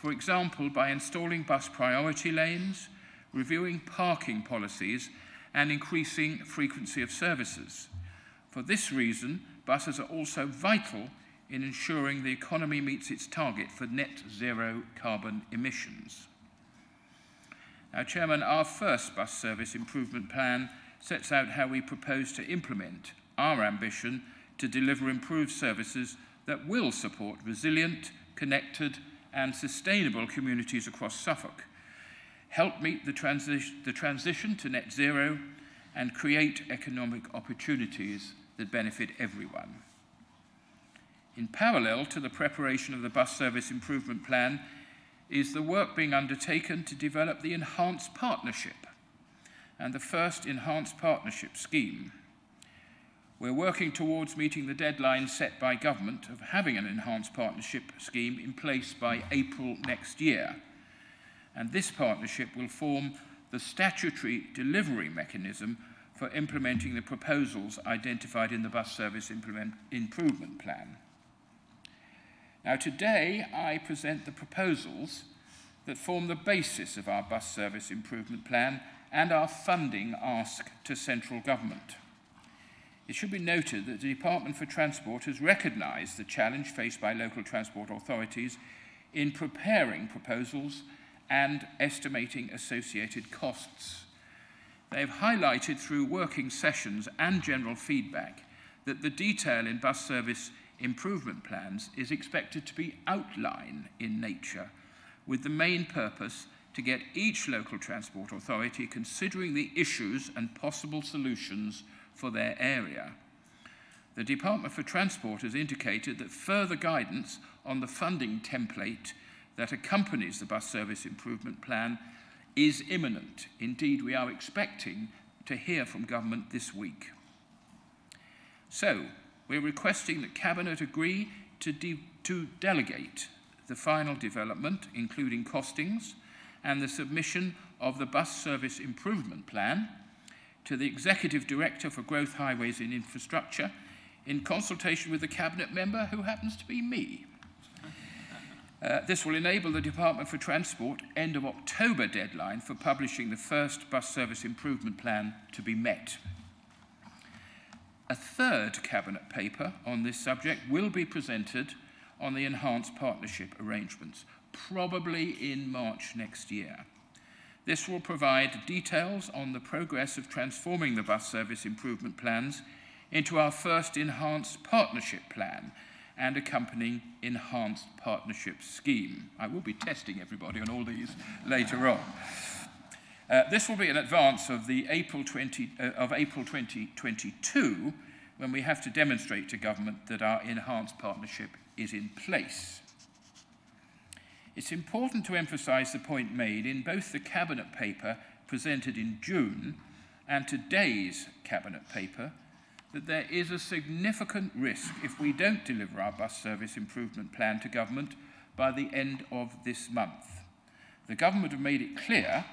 for example, by installing bus priority lanes, reviewing parking policies, and increasing frequency of services. For this reason, buses are also vital in ensuring the economy meets its target for net zero carbon emissions. Now, Chairman, our first bus service improvement plan sets out how we propose to implement our ambition to deliver improved services that will support resilient, connected and sustainable communities across Suffolk, help meet the, transi the transition to net zero and create economic opportunities that benefit everyone. In parallel to the preparation of the bus service improvement plan is the work being undertaken to develop the enhanced partnership and the first enhanced partnership scheme. We're working towards meeting the deadline set by government of having an enhanced partnership scheme in place by April next year. And this partnership will form the statutory delivery mechanism for implementing the proposals identified in the bus service improvement plan. Now today I present the proposals that form the basis of our bus service improvement plan and our funding ask to central government. It should be noted that the Department for Transport has recognised the challenge faced by local transport authorities in preparing proposals and estimating associated costs. They have highlighted through working sessions and general feedback that the detail in bus service improvement plans is expected to be outline in nature, with the main purpose to get each local transport authority considering the issues and possible solutions for their area. The Department for Transport has indicated that further guidance on the funding template that accompanies the bus service improvement plan is imminent. Indeed, we are expecting to hear from government this week. So, we're requesting that Cabinet agree to, de to delegate the final development, including costings, and the submission of the bus service improvement plan to the Executive Director for Growth Highways and Infrastructure in consultation with the Cabinet member who happens to be me. Uh, this will enable the Department for Transport end of October deadline for publishing the first bus service improvement plan to be met. A third Cabinet paper on this subject will be presented on the enhanced partnership arrangements, probably in March next year. This will provide details on the progress of transforming the bus service improvement plans into our first enhanced partnership plan and accompanying enhanced partnership scheme. I will be testing everybody on all these later on. Uh, this will be in advance of the April, 20, uh, of April 2022 when we have to demonstrate to government that our enhanced partnership is in place. It's important to emphasise the point made in both the Cabinet paper presented in June and today's Cabinet paper that there is a significant risk if we don't deliver our bus service improvement plan to government by the end of this month. The government have made it clear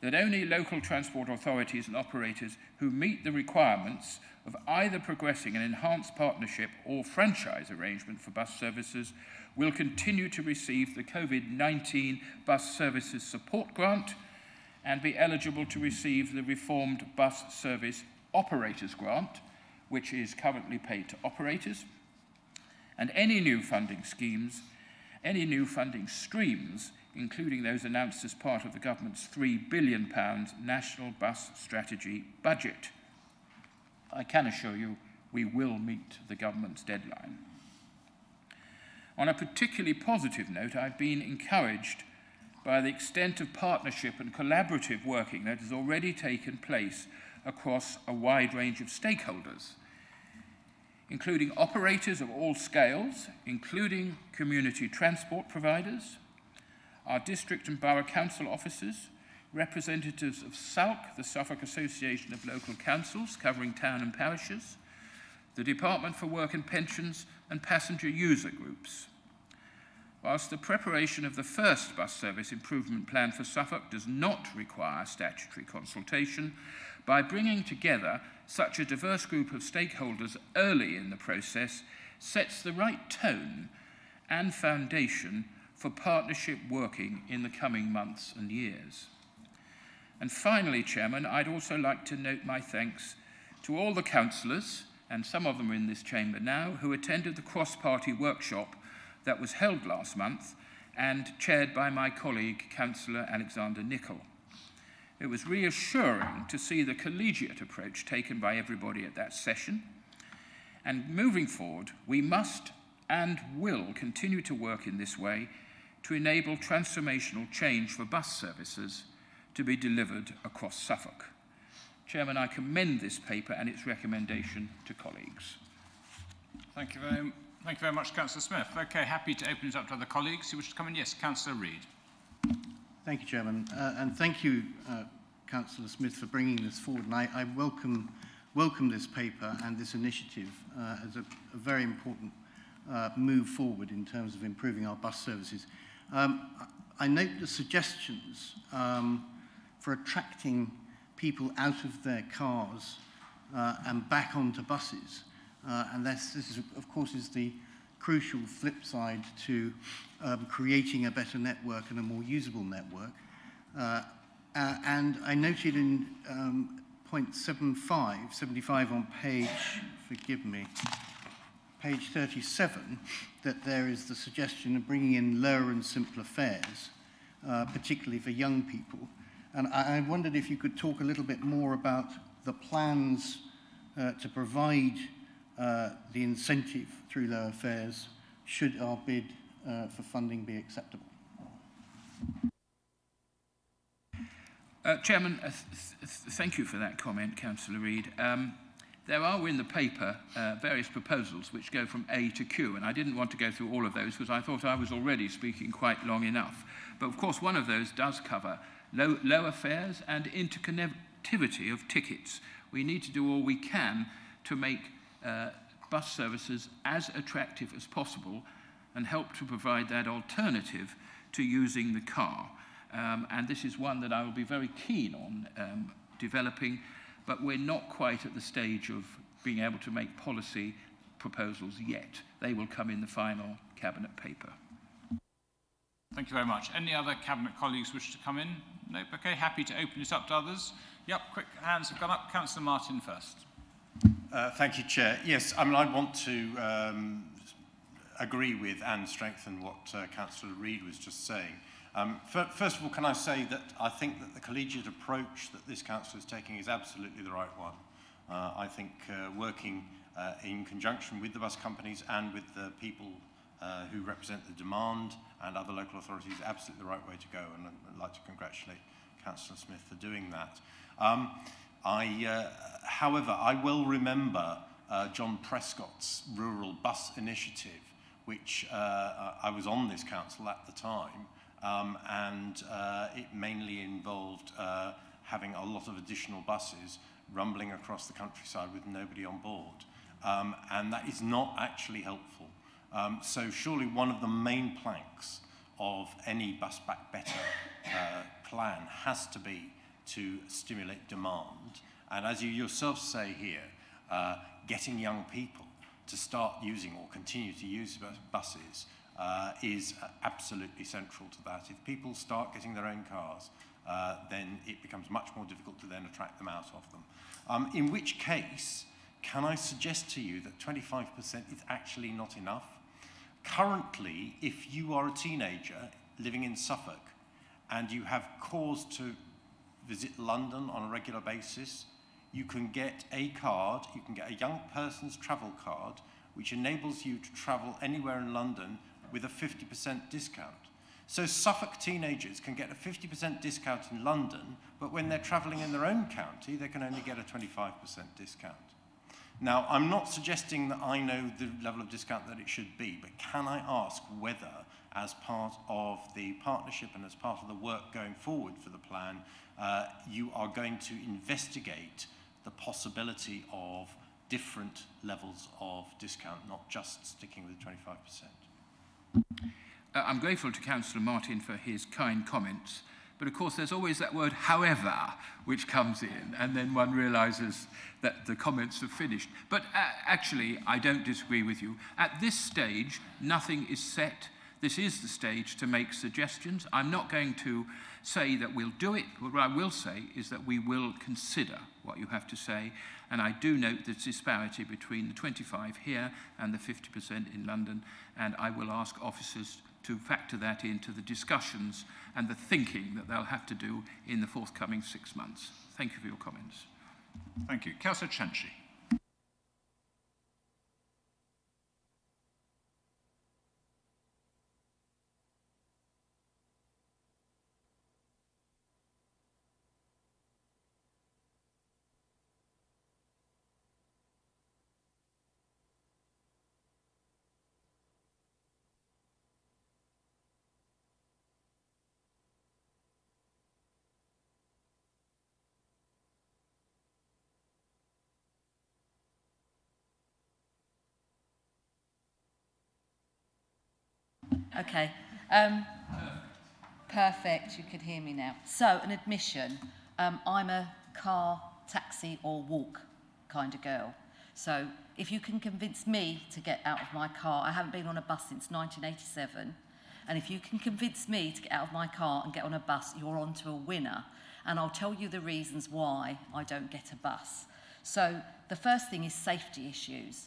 that only local transport authorities and operators who meet the requirements of either progressing an enhanced partnership or franchise arrangement for bus services will continue to receive the COVID-19 Bus Services Support Grant and be eligible to receive the reformed Bus Service Operators Grant, which is currently paid to operators, and any new funding schemes, any new funding streams including those announced as part of the government's £3 billion National Bus Strategy budget. I can assure you we will meet the government's deadline. On a particularly positive note, I've been encouraged by the extent of partnership and collaborative working that has already taken place across a wide range of stakeholders. including operators of all scales, including community transport providers, our district and borough council officers, representatives of SALC, the Suffolk Association of Local Councils, covering town and parishes, the Department for Work and Pensions, and passenger user groups. Whilst the preparation of the first bus service improvement plan for Suffolk does not require statutory consultation, by bringing together such a diverse group of stakeholders early in the process sets the right tone and foundation for partnership working in the coming months and years. And finally, Chairman, I'd also like to note my thanks to all the councillors, and some of them are in this chamber now, who attended the cross-party workshop that was held last month and chaired by my colleague, Councillor Alexander Nicoll. It was reassuring to see the collegiate approach taken by everybody at that session. And moving forward, we must and will continue to work in this way to enable transformational change for bus services to be delivered across Suffolk. Chairman, I commend this paper and its recommendation to colleagues. Thank you very much. Thank you very much, Councillor Smith. Okay, happy to open it up to other colleagues who wish to come in. Yes, Councillor Reid. Thank you, Chairman. Uh, and thank you, uh, Councillor Smith, for bringing this forward. And I, I welcome, welcome this paper and this initiative uh, as a, a very important uh, move forward in terms of improving our bus services. Um, I note the suggestions um, for attracting people out of their cars uh, and back onto buses. Uh, and this, this is, of course, is the crucial flip side to um, creating a better network and a more usable network. Uh, uh, and I noted in um, point 75, 75 on page, forgive me, page 37, that there is the suggestion of bringing in lower and simpler fares, uh, particularly for young people. And I, I wondered if you could talk a little bit more about the plans uh, to provide uh, the incentive through lower fares should our bid uh, for funding be acceptable. Uh, Chairman, uh, th th thank you for that comment, Councillor Reid. Um, there are in the paper uh, various proposals which go from A to Q, and I didn't want to go through all of those because I thought I was already speaking quite long enough. But of course, one of those does cover low, lower fares and interconnectivity of tickets. We need to do all we can to make uh, bus services as attractive as possible and help to provide that alternative to using the car. Um, and this is one that I will be very keen on um, developing, but we're not quite at the stage of being able to make policy proposals yet. They will come in the final Cabinet paper. Thank you very much. Any other Cabinet colleagues wish to come in? Nope. Okay, happy to open this up to others. Yep, quick hands have gone up. Councillor Martin first. Uh, thank you, Chair. Yes, I mean, I want to um, agree with and strengthen what uh, Councillor Reid was just saying. Um, first of all, can I say that I think that the collegiate approach that this council is taking is absolutely the right one. Uh, I think uh, working uh, in conjunction with the bus companies and with the people uh, who represent the demand and other local authorities is absolutely the right way to go. And I'd like to congratulate Councillor Smith for doing that. Um, I, uh, however, I will remember uh, John Prescott's rural bus initiative, which I was on this council at the time, um, and uh, it mainly involved uh, having a lot of additional buses rumbling across the countryside with nobody on board. Um, and that is not actually helpful. Um, so surely one of the main planks of any Bus Back Better uh, plan has to be to stimulate demand. And as you yourself say here, uh, getting young people to start using or continue to use buses uh, is absolutely central to that. If people start getting their own cars, uh, then it becomes much more difficult to then attract them out of them. Um, in which case, can I suggest to you that 25% is actually not enough? Currently, if you are a teenager living in Suffolk and you have cause to visit London on a regular basis, you can get a card, you can get a young person's travel card, which enables you to travel anywhere in London with a 50% discount. So Suffolk teenagers can get a 50% discount in London, but when they're travelling in their own county, they can only get a 25% discount. Now, I'm not suggesting that I know the level of discount that it should be, but can I ask whether, as part of the partnership and as part of the work going forward for the plan, uh, you are going to investigate the possibility of different levels of discount, not just sticking with 25%? Uh, I'm grateful to Councillor Martin for his kind comments. But of course, there's always that word however, which comes in, and then one realizes that the comments have finished. But uh, actually, I don't disagree with you. At this stage, nothing is set. This is the stage to make suggestions. I'm not going to say that we'll do it. What I will say is that we will consider what you have to say. And I do note the disparity between the 25 here and the 50% in London. And I will ask officers to factor that into the discussions and the thinking that they'll have to do in the forthcoming six months. Thank you for your comments. Thank you. Councillor Chanchi. Okay. Um, perfect. You can hear me now. So, an admission. Um, I'm a car, taxi, or walk kind of girl. So, if you can convince me to get out of my car, I haven't been on a bus since 1987. And if you can convince me to get out of my car and get on a bus, you're on to a winner. And I'll tell you the reasons why I don't get a bus. So, the first thing is safety issues.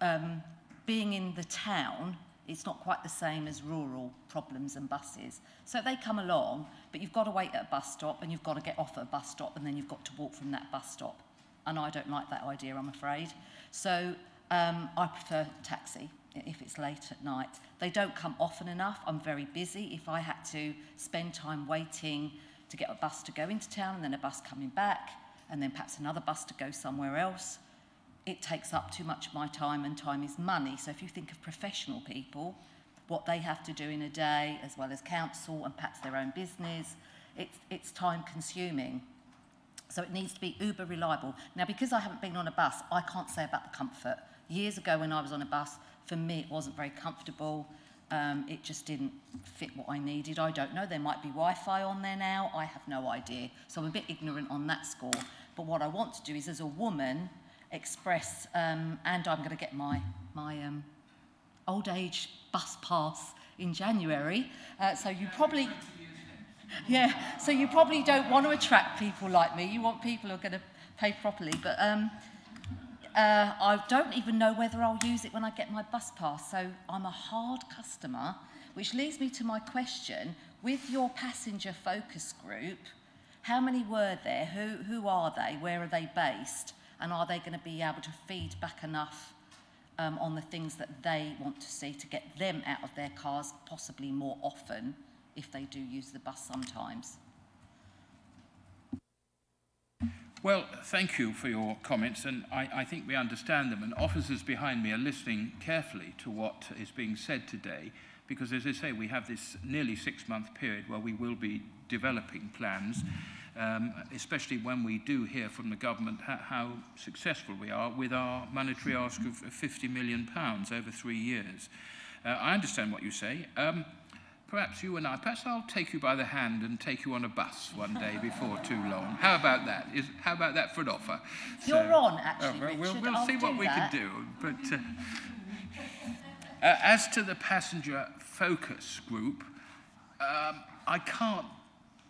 Um, being in the town, it's not quite the same as rural problems and buses. So they come along, but you've got to wait at a bus stop and you've got to get off at a bus stop and then you've got to walk from that bus stop. And I don't like that idea, I'm afraid. So um, I prefer taxi if it's late at night. They don't come often enough. I'm very busy. If I had to spend time waiting to get a bus to go into town and then a bus coming back and then perhaps another bus to go somewhere else, it takes up too much of my time and time is money. So if you think of professional people, what they have to do in a day, as well as council and perhaps their own business, it's, it's time consuming. So it needs to be uber reliable. Now, because I haven't been on a bus, I can't say about the comfort. Years ago when I was on a bus, for me it wasn't very comfortable. Um, it just didn't fit what I needed. I don't know. There might be Wi-Fi on there now. I have no idea. So I'm a bit ignorant on that score. But what I want to do is, as a woman, express, um, and I'm going to get my, my um, old age bus pass in January. Uh, so you probably, yeah, so you probably don't want to attract people like me. You want people who are going to pay properly. But um, uh, I don't even know whether I'll use it when I get my bus pass. So I'm a hard customer, which leads me to my question. With your passenger focus group, how many were there? Who, who are they? Where are they based? and are they going to be able to feed back enough um, on the things that they want to see to get them out of their cars possibly more often if they do use the bus sometimes. Well, thank you for your comments, and I, I think we understand them. And officers behind me are listening carefully to what is being said today, because as I say, we have this nearly six-month period where we will be developing plans. Mm -hmm. Um, especially when we do hear from the government how, how successful we are with our monetary ask of 50 million pounds over three years. Uh, I understand what you say. Um, perhaps you and I, perhaps I'll take you by the hand and take you on a bus one day before too long. How about that? Is, how about that for an offer? You're so, on, actually, We'll, Richard, we'll I'll see what we that. can do. But uh, uh, as to the passenger focus group, um, I can't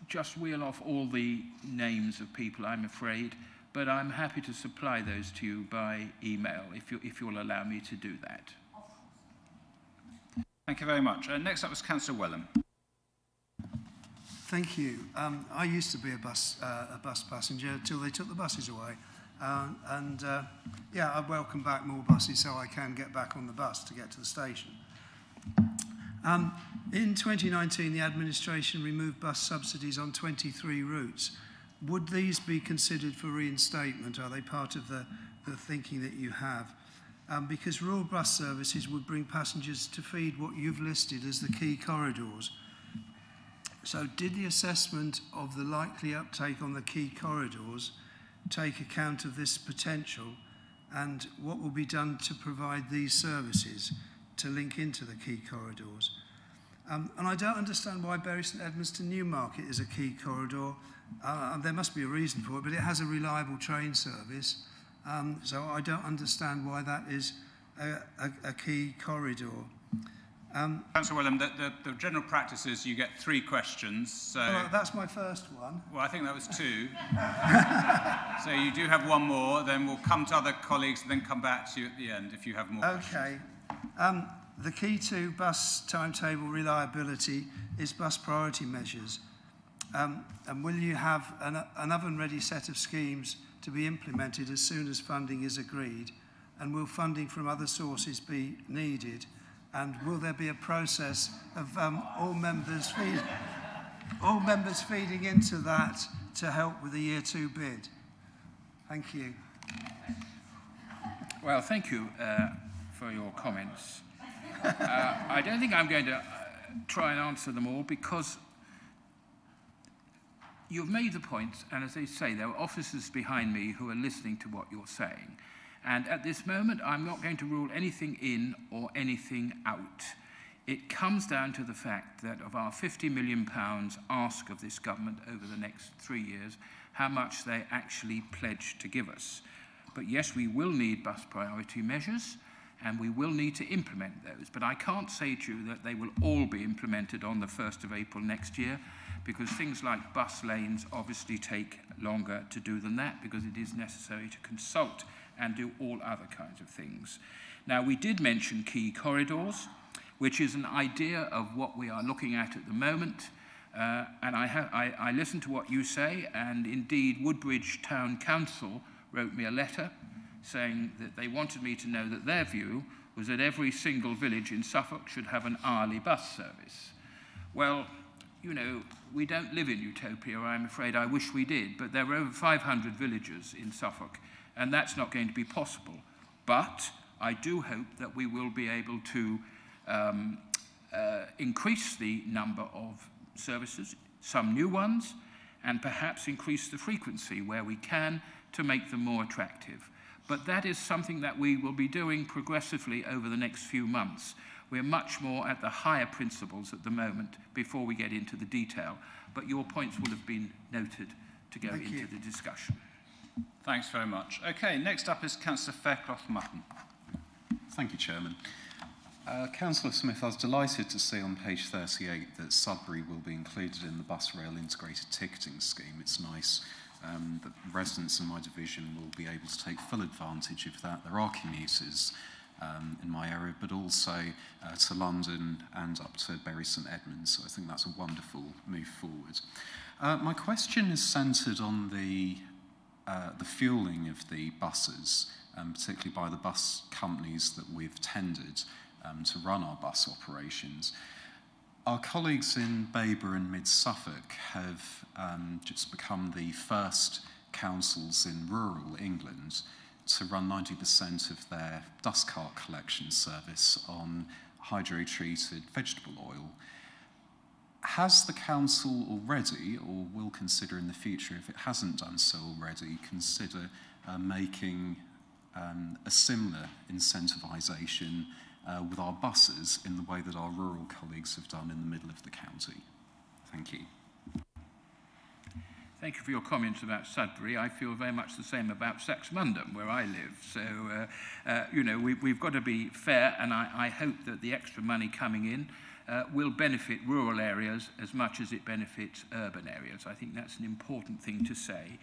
just wheel off all the names of people, I'm afraid, but I'm happy to supply those to you by email if, you, if you'll allow me to do that. Thank you very much. Uh, next up is Councillor Welham. Thank you. Um, I used to be a bus, uh, a bus passenger until they took the buses away. Uh, and uh, yeah, I welcome back more buses so I can get back on the bus to get to the station. In 2019, the administration removed bus subsidies on 23 routes. Would these be considered for reinstatement? Are they part of the the thinking that you have. Um, because rural bus services would bring passengers to feed what you've listed as the key corridors. So did the assessment of the likely uptake on the key corridors take account of this potential and what will be done to provide these services to link into the key corridors? Um, and I don't understand why Bury St Edmunds to Newmarket is a key corridor. Uh, there must be a reason for it, but it has a reliable train service. Um, so I don't understand why that is a, a, a key corridor. Um, Councillor Welham, the, the, the general practice is you get three questions. So well, that's my first one. Well, I think that was two. so you do have one more, then we'll come to other colleagues and then come back to you at the end if you have more Okay. Um, the key to bus timetable reliability is bus priority measures. Um, and will you have an, an oven-ready set of schemes to be implemented as soon as funding is agreed? And will funding from other sources be needed? And will there be a process of um, all members feed, all members feeding into that to help with the year two bid? Thank you. Well, thank you uh, for your comments. Uh, I don't think I'm going to uh, try and answer them all because you've made the points, and as they say, there are officers behind me who are listening to what you're saying. And at this moment, I'm not going to rule anything in or anything out. It comes down to the fact that of our 50 million pounds ask of this government over the next three years, how much they actually pledge to give us. But yes, we will need bus priority measures and we will need to implement those. But I can't say to you that they will all be implemented on the 1st of April next year because things like bus lanes obviously take longer to do than that because it is necessary to consult and do all other kinds of things. Now, we did mention key corridors, which is an idea of what we are looking at at the moment. Uh, and I, I, I listened to what you say, and indeed, Woodbridge Town Council wrote me a letter saying that they wanted me to know that their view was that every single village in Suffolk should have an hourly bus service. Well, you know, we don't live in utopia, I'm afraid. I wish we did, but there are over 500 villages in Suffolk, and that's not going to be possible. But I do hope that we will be able to um, uh, increase the number of services, some new ones, and perhaps increase the frequency where we can to make them more attractive. But that is something that we will be doing progressively over the next few months. We're much more at the higher principles at the moment before we get into the detail. But your points will have been noted to go Thank into you. the discussion. Thanks very much. Okay, next up is Councillor Fairclough Mutton. Thank you, Chairman. Uh, Councillor Smith, I was delighted to see on page 38 that Sudbury will be included in the bus rail integrated ticketing scheme. It's nice um, residents in my division will be able to take full advantage of that. There are commuters um, in my area, but also uh, to London and up to Bury St Edmunds. So I think that's a wonderful move forward. Uh, my question is centred on the, uh, the fueling of the buses, um, particularly by the bus companies that we've tendered um, to run our bus operations. Our colleagues in Babergh and Mid Suffolk have um, just become the first councils in rural England to run 90% of their dust cart collection service on hydro-treated vegetable oil. Has the council already, or will consider in the future, if it hasn't done so already, consider uh, making um, a similar incentivisation uh, with our buses in the way that our rural colleagues have done in the middle of the county? Thank you. Thank you for your comments about Sudbury. I feel very much the same about Saxmundham, where I live. So, uh, uh, you know, we, we've got to be fair, and I, I hope that the extra money coming in uh, will benefit rural areas as much as it benefits urban areas. I think that's an important thing to say.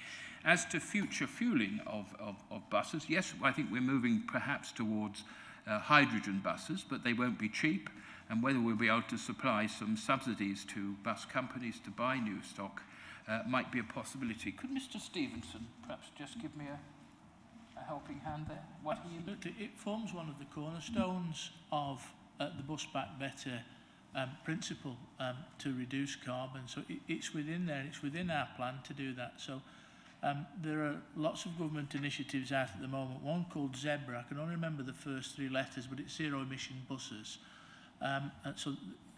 As to future fueling of, of, of buses, yes, I think we're moving perhaps towards uh, hydrogen buses, but they won't be cheap. And whether we'll be able to supply some subsidies to bus companies to buy new stock uh, might be a possibility. Could Mr Stevenson perhaps just give me a, a helping hand there? What. Absolutely. It forms one of the cornerstones of uh, the Bus Back Better um, principle um, to reduce carbon. So it, it's within there, it's within our plan to do that. So Um, there are lots of government initiatives out at the moment. One called Zebra. I can only remember the first three letters, but it's zero emission buses. Um, and so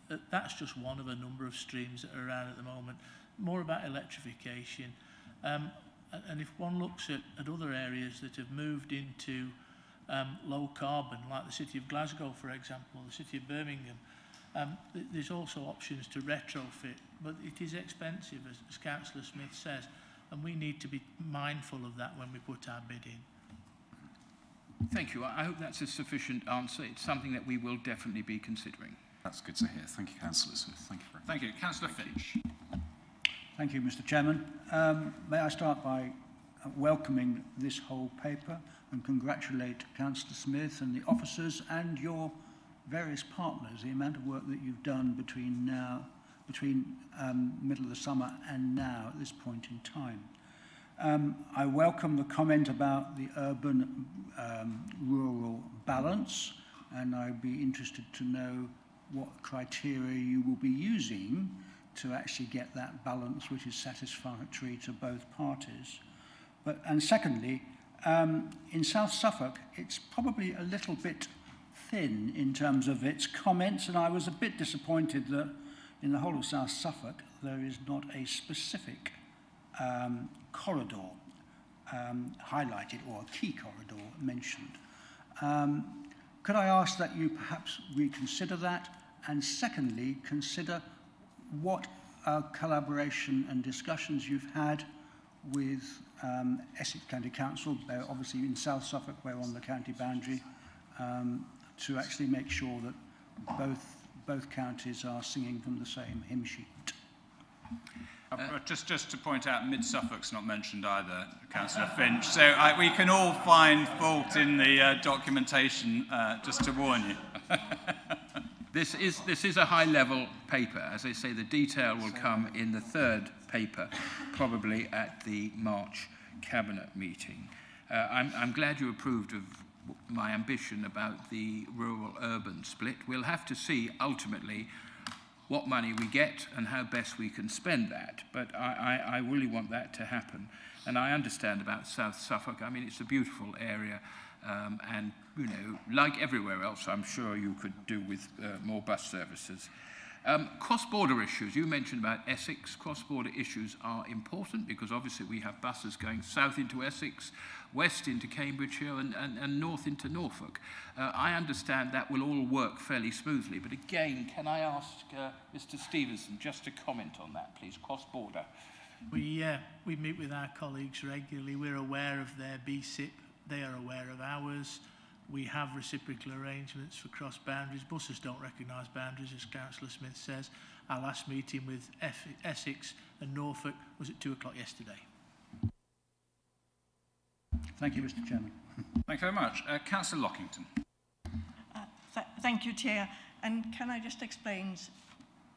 th that's just one of a number of streams that are around at the moment. More about electrification. Um, and, if one looks at, at other areas that have moved into um, low carbon, like the city of Glasgow, for example, the city of Birmingham, um, th there's also options to retrofit, but it is expensive, as, as Councillor Smith says, and we need to be mindful of that when we put our bid in. Thank you. I hope that's a sufficient answer. It's something that we will definitely be considering. That's good to hear. Thank you, Councillor Smith. Thank you very much. Thank you. Councillor Finch. Thank you, Mr Chairman. Um, may I start by uh, welcoming this whole paper and congratulate Councillor Smith and the officers and your various partners, the amount of work that you've done between now, between um, middle of the summer and now at this point in time. Um, I welcome the comment about the urban um, balance and I'd be interested to know what criteria you will be using to actually get that balance which is satisfactory to both parties. But, and secondly, um, in South Suffolk, it's probably a little bit thin in terms of its comments, and I was a bit disappointed that in the whole of South Suffolk there is not a specific um, corridor um, highlighted or a key corridor mentioned. Um, could I ask that you perhaps reconsider that and secondly consider what uh, collaboration and discussions you've had with um, Essex County Council, obviously in South Suffolk, we're on the county boundary, um, to actually make sure that both, both counties are singing from the same hymn sheet. Uh, just, just to point out, Mid Suffolk's not mentioned either, Councillor Finch. So I, we can all find fault in the uh, documentation, uh, just to warn you. this is this is a high-level paper. As I say, the detail will come in the third paper, probably at the March cabinet meeting. Uh, I'm, I'm glad you approved of my ambition about the rural-urban split. We'll have to see ultimately what money we get and how best we can spend that. But I, I, I really want that to happen. And I understand about South Suffolk. I mean, it's a beautiful area. Um, and, you know, like everywhere else, I'm sure you could do with uh, more bus services. Um, cross-border issues, you mentioned about Essex. Cross-border issues are important because obviously we have buses going south into Essex, west into Cambridgeshire and, and, and north into Norfolk. Uh, I understand that will all work fairly smoothly, but again, can I ask uh, Mr Stevenson just to comment on that, please, cross-border? We, uh, we meet with our colleagues regularly. We're aware of their BSIP. They are aware of ours. We have reciprocal arrangements for cross boundaries. Buses don't recognise boundaries, as Councillor Smith says. Our last meeting with Essex and Norfolk was at two o'clock yesterday. Thank you, Mr Chairman. Thank you very much. Uh, Councillor Lockington. Uh, th thank you, Chair. And can I just explain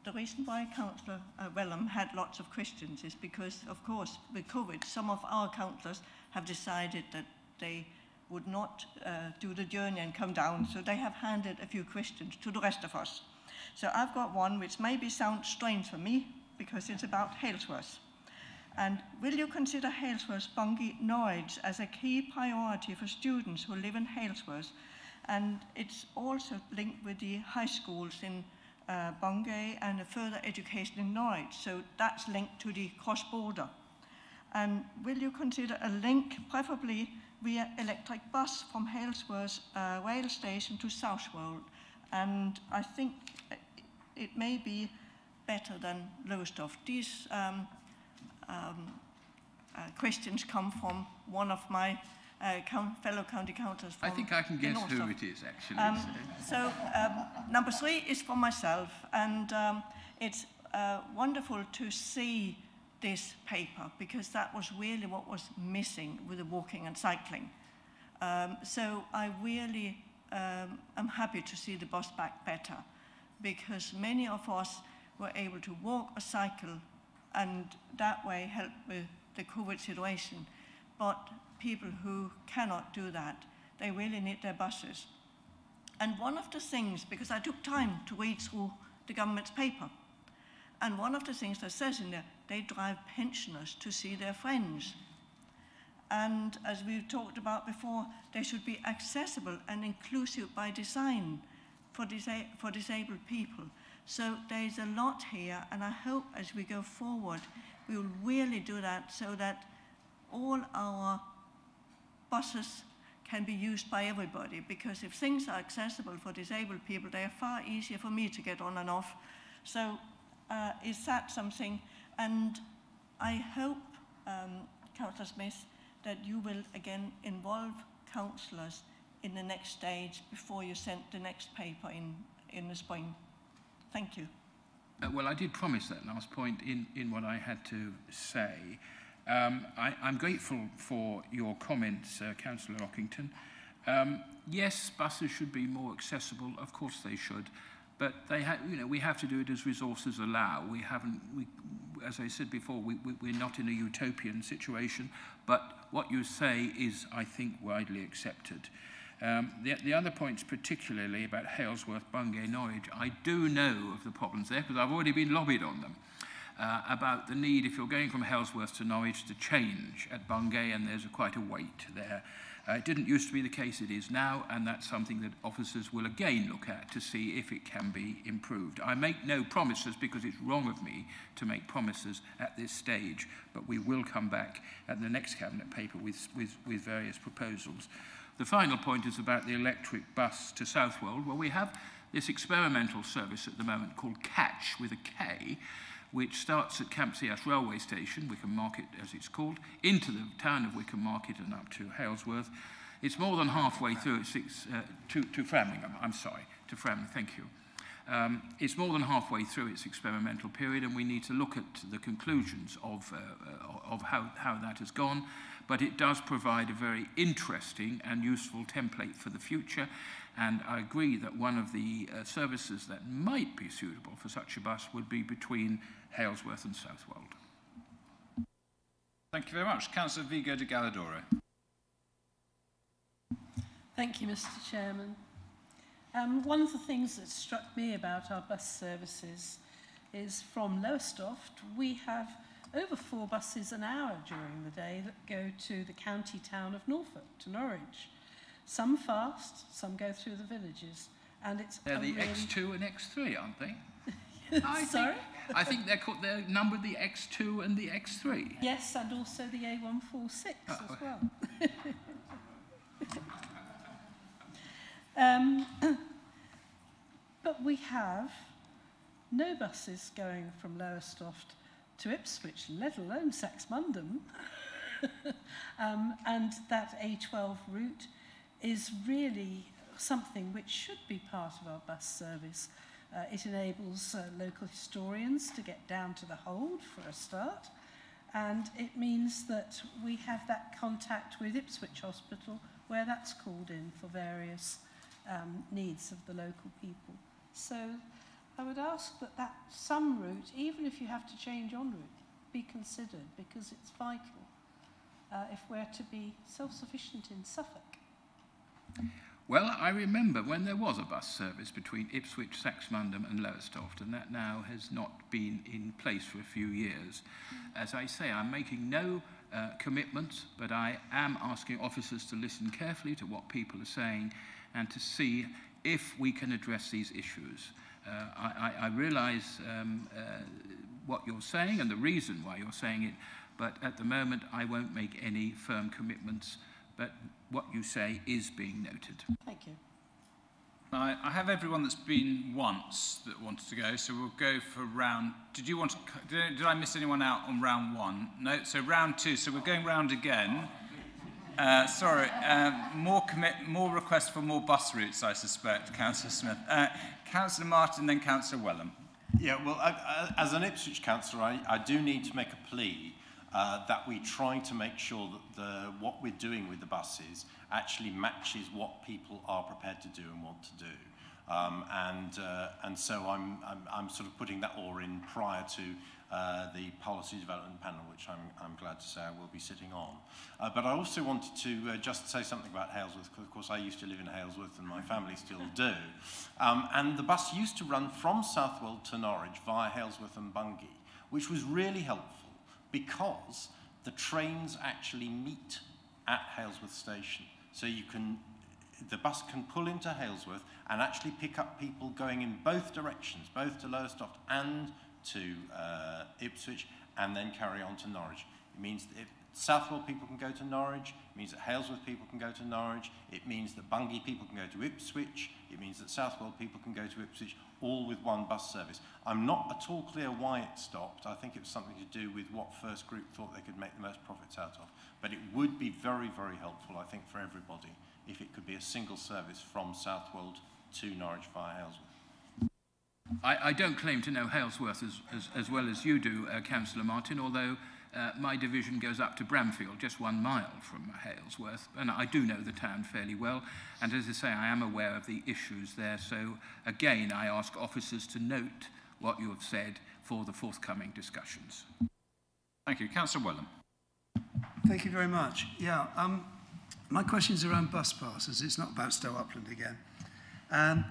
the reason why Councillor uh, Welham had lots of questions is because, of course, with COVID, some of our councillors have decided that they would not uh, do the journey and come down, so they have handed a few questions to the rest of us. So I've got one which maybe sounds strange for me because it's about Halesworth. And will you consider Halesworth Bungay Norwich as a key priority for students who live in Halesworth? And it's also linked with the high schools in uh, Bungay and the further education in Norwich. So that's linked to the cross-border. And will you consider a link, preferably via electric bus from Halesworth uh, rail station to Southwold. And I think it may be better than Lowestoft. These um, um, uh, questions come from one of my uh, fellow county councillors. I think I can guess who it is, actually. Um, so um, number three is for myself, and um, it's uh, wonderful to see this paper because that was really what was missing with the walking and cycling. Um, so I really um, am happy to see the bus back better because many of us were able to walk or cycle and that way help with the COVID situation. But people who cannot do that, they really need their buses. And one of the things, because I took time to read through the government's paper, and one of the things that says in there, they drive pensioners to see their friends. and as we've talked about before, they should be accessible and inclusive by design for, disa for disabled people. So there is a lot here, and I hope as we go forward, we will really do that so that all our buses can be used by everybody because if things are accessible for disabled people, they are far easier for me to get on and off. So uh, is that something? And I hope, um, Councillor Smith, that you will again involve councillors in the next stage before you send the next paper in, in the spring. Thank you. Uh, well, I did promise that last point in, in what I had to say. Um, I, I'm grateful for your comments, uh, Councillor Rockington. Um, yes, buses should be more accessible. Of course they should. But they ha you know, we have to do it as resources allow. We haven't, we, as I said before, we, we, we're not in a utopian situation. But what you say is, I think, widely accepted. Um, the, the other points, particularly about Halesworth, Bungay, Norwich, I do know of the problems there because I've already been lobbied on them. Uh, about the need, if you're going from Halesworth to Norwich, to change at Bungay, and there's a, quite a wait there. Uh, it didn't used to be the case, it is now, and that's something that officers will again look at to see if it can be improved. I make no promises because it's wrong of me to make promises at this stage, but we will come back at the next Cabinet paper with, with, with various proposals. The final point is about the electric bus to Southwold. Well, we have this experimental service at the moment called Katch with a K, which starts at Campsea Ashe railway station, Wickham Market as it's called, into the town of Wickham Market and up to Halesworth. It's more than halfway through it's, uh, to, to I'm sorry, to Framlingham, thank you. Um, it's more than halfway through its experimental period and we need to look at the conclusions of, uh, uh, of how, how that has gone, but it does provide a very interesting and useful template for the future and I agree that one of the uh, services that might be suitable for such a bus would be between Halesworth and Southwold. Thank you very much. Councillor Vigo di Gallidoro. Thank you, Mr Chairman. Um, one of the things that struck me about our bus services is from Lowestoft, we have over four buses an hour during the day that go to the county town of Norfolk, to Norwich. Some fast, some go through the villages. And it's They're the really... X2 and X3, aren't they? I Sorry? Think, I think they're, called, they're numbered the X2 and the X3. Yes, and also the A146 Oh. as well. um, but we have no buses going from Lowestoft to Ipswich, let alone Saxmundham. um, and that A12 route is really something which should be part of our bus service. Uh, it enables uh, local historians to get down to the Hold for a start, and it means that we have that contact with Ipswich Hospital where that's called in for various um, needs of the local people. So I would ask that that some route, even if you have to change en route, be considered because it's vital uh, if we're to be self-sufficient in Suffolk. Well, I remember when there was a bus service between Ipswich, Saxmundham and Lowestoft, and that now has not been in place for a few years. As I say, I'm making no uh, commitments, but I am asking officers to listen carefully to what people are saying and to see if we can address these issues. Uh, I, I, I realise um, uh, what you're saying and the reason why you're saying it, but at the moment I won't make any firm commitments, but what you say is being noted. Thank you. I, I have everyone that's been once that wanted to go, so we'll go for round. Did you want to? Did, did I miss anyone out on round one? No. So round two. So we're going round again. Uh, sorry, uh, more commit, more requests for more bus routes, I suspect, Councillor Smith. Uh, Councillor Martin, then Councillor Wellham. Yeah, well, I, I, as an Ipswich councillor, I, I do need to make a plea uh, that we try to make sure that the, what we're doing with the buses actually matches what people are prepared to do and want to do. Um, and, uh, and so I'm, I'm, I'm sort of putting that all in prior to uh, the policy development panel, which I'm, I'm glad to say I will be sitting on. Uh, but I also wanted to uh, just say something about Halesworth, because of course I used to live in Halesworth and my family still do. Um, and the bus used to run from Southwold to Norwich via Halesworth and Bungay, which was really helpful because the trains actually meet at Halesworth Station. So you can, the bus can pull into Halesworth and actually pick up people going in both directions, both to Lowestoft and to uh, Ipswich, and then carry on to Norwich. It means that Southwold people can go to Norwich, it means that Halesworth people can go to Norwich, it means that Bungay people can go to Ipswich, it means that Southwold people can go to Ipswich, all with one bus service. I'm not at all clear why it stopped. I think it was something to do with what First Group thought they could make the most profits out of. But it would be very, very helpful, I think, for everybody if it could be a single service from Southwold to Norwich via Halesworth. I, I don't claim to know Halesworth as, as, as well as you do, uh, Councillor Martin, although uh, my division goes up to Bramfield, just one mile from Halesworth, and I do know the town fairly well. And as I say, I am aware of the issues there. So again, I ask officers to note what you have said for the forthcoming discussions. Thank you. Councillor Welham. Thank you very much. Yeah, um, my question is around bus passes. It's not about Stow Upland again. Um,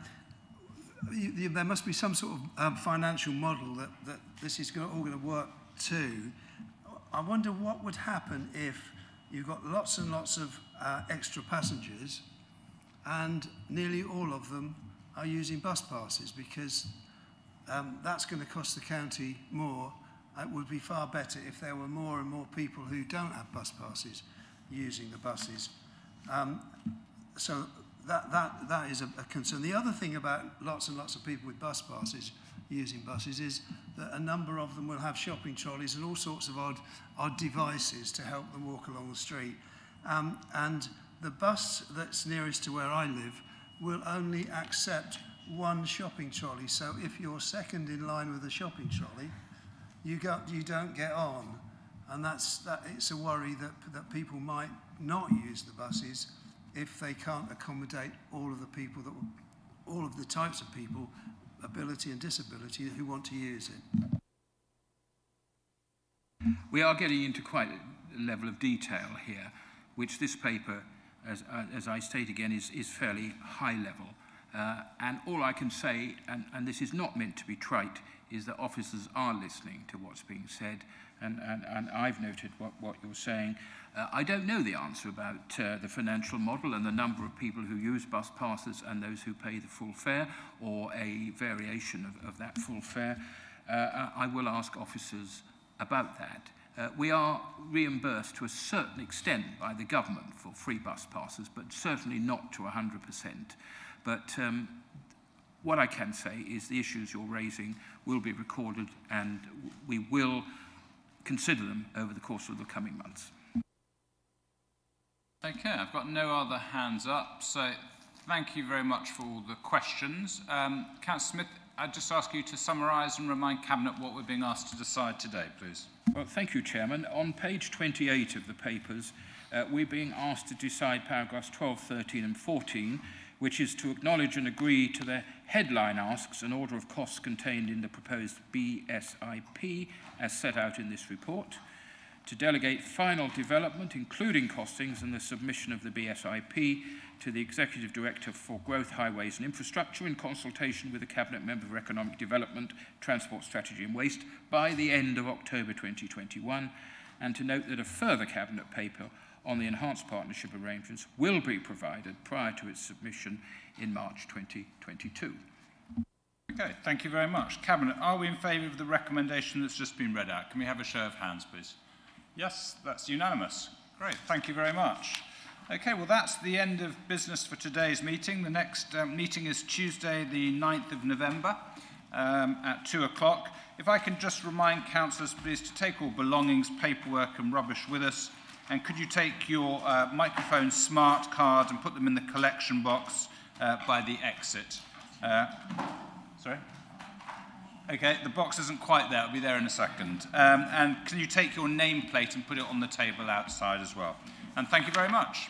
you, you, there must be some sort of um, financial model that, that this is all going to work to. I wonder what would happen if you've got lots and lots of uh, extra passengers and nearly all of them are using bus passes because um, that's going to cost the county more. It would be far better if there were more and more people who don't have bus passes using the buses. Um, so that, that, that is a, a concern. The other thing about lots and lots of people with bus passes using buses is that a number of them will have shopping trolleys and all sorts of odd, odd devices to help them walk along the street. Um, and the bus that's nearest to where I live will only accept one shopping trolley. So if you're second in line with a shopping trolley, you, got, you don't get on. And that's, that, it's a worry that, that people might not use the buses if they can't accommodate all of the people that all of the types of people ability and disability who want to use it. We are getting into quite a level of detail here, which this paper, as, as I state again, is, is fairly high level. Uh, and all I can say, and, and this is not meant to be trite, is that officers are listening to what's being said, and, and, and I've noted what, what you're saying. Uh, I don't know the answer about uh, the financial model and the number of people who use bus passes and those who pay the full fare or a variation of, of that full fare. Uh, I will ask officers about that. Uh, we are reimbursed to a certain extent by the government for free bus passes, but certainly not to 100%. But um, what I can say is the issues you're raising will be recorded and we will consider them over the course of the coming months. Okay, I've got no other hands up, so thank you very much for all the questions. Um, Councillor Smith, I'd just ask you to summarise and remind Cabinet what we're being asked to decide today, please. Well, thank you, Chairman. On page 28 of the papers, uh, we're being asked to decide paragraphs 12, 13 and 14, which is to acknowledge and agree to the headline asks an order of costs contained in the proposed BSIP as set out in this report, to delegate final development, including costings and the submission of the BSIP to the Executive Director for Growth, Highways and Infrastructure in consultation with the Cabinet Member for Economic Development, Transport Strategy and Waste by the end of October 2021, and to note that a further Cabinet paper on the enhanced partnership arrangements will be provided prior to its submission in March 2022. Okay, thank you very much. Cabinet, are we in favour of the recommendation that's just been read out? Can we have a show of hands, please? Yes, that's unanimous. Great, thank you very much. Okay, well, that's the end of business for today's meeting. The next um, meeting is Tuesday, the 9th of November um, at 2 o'clock. If I can just remind councillors, please, to take all belongings, paperwork and rubbish with us. And could you take your uh, microphone smart card and put them in the collection box uh, by the exit? Uh, sorry? Okay, the box isn't quite there. It'll be there in a second. Um, and can you take your nameplate and put it on the table outside as well? And thank you very much.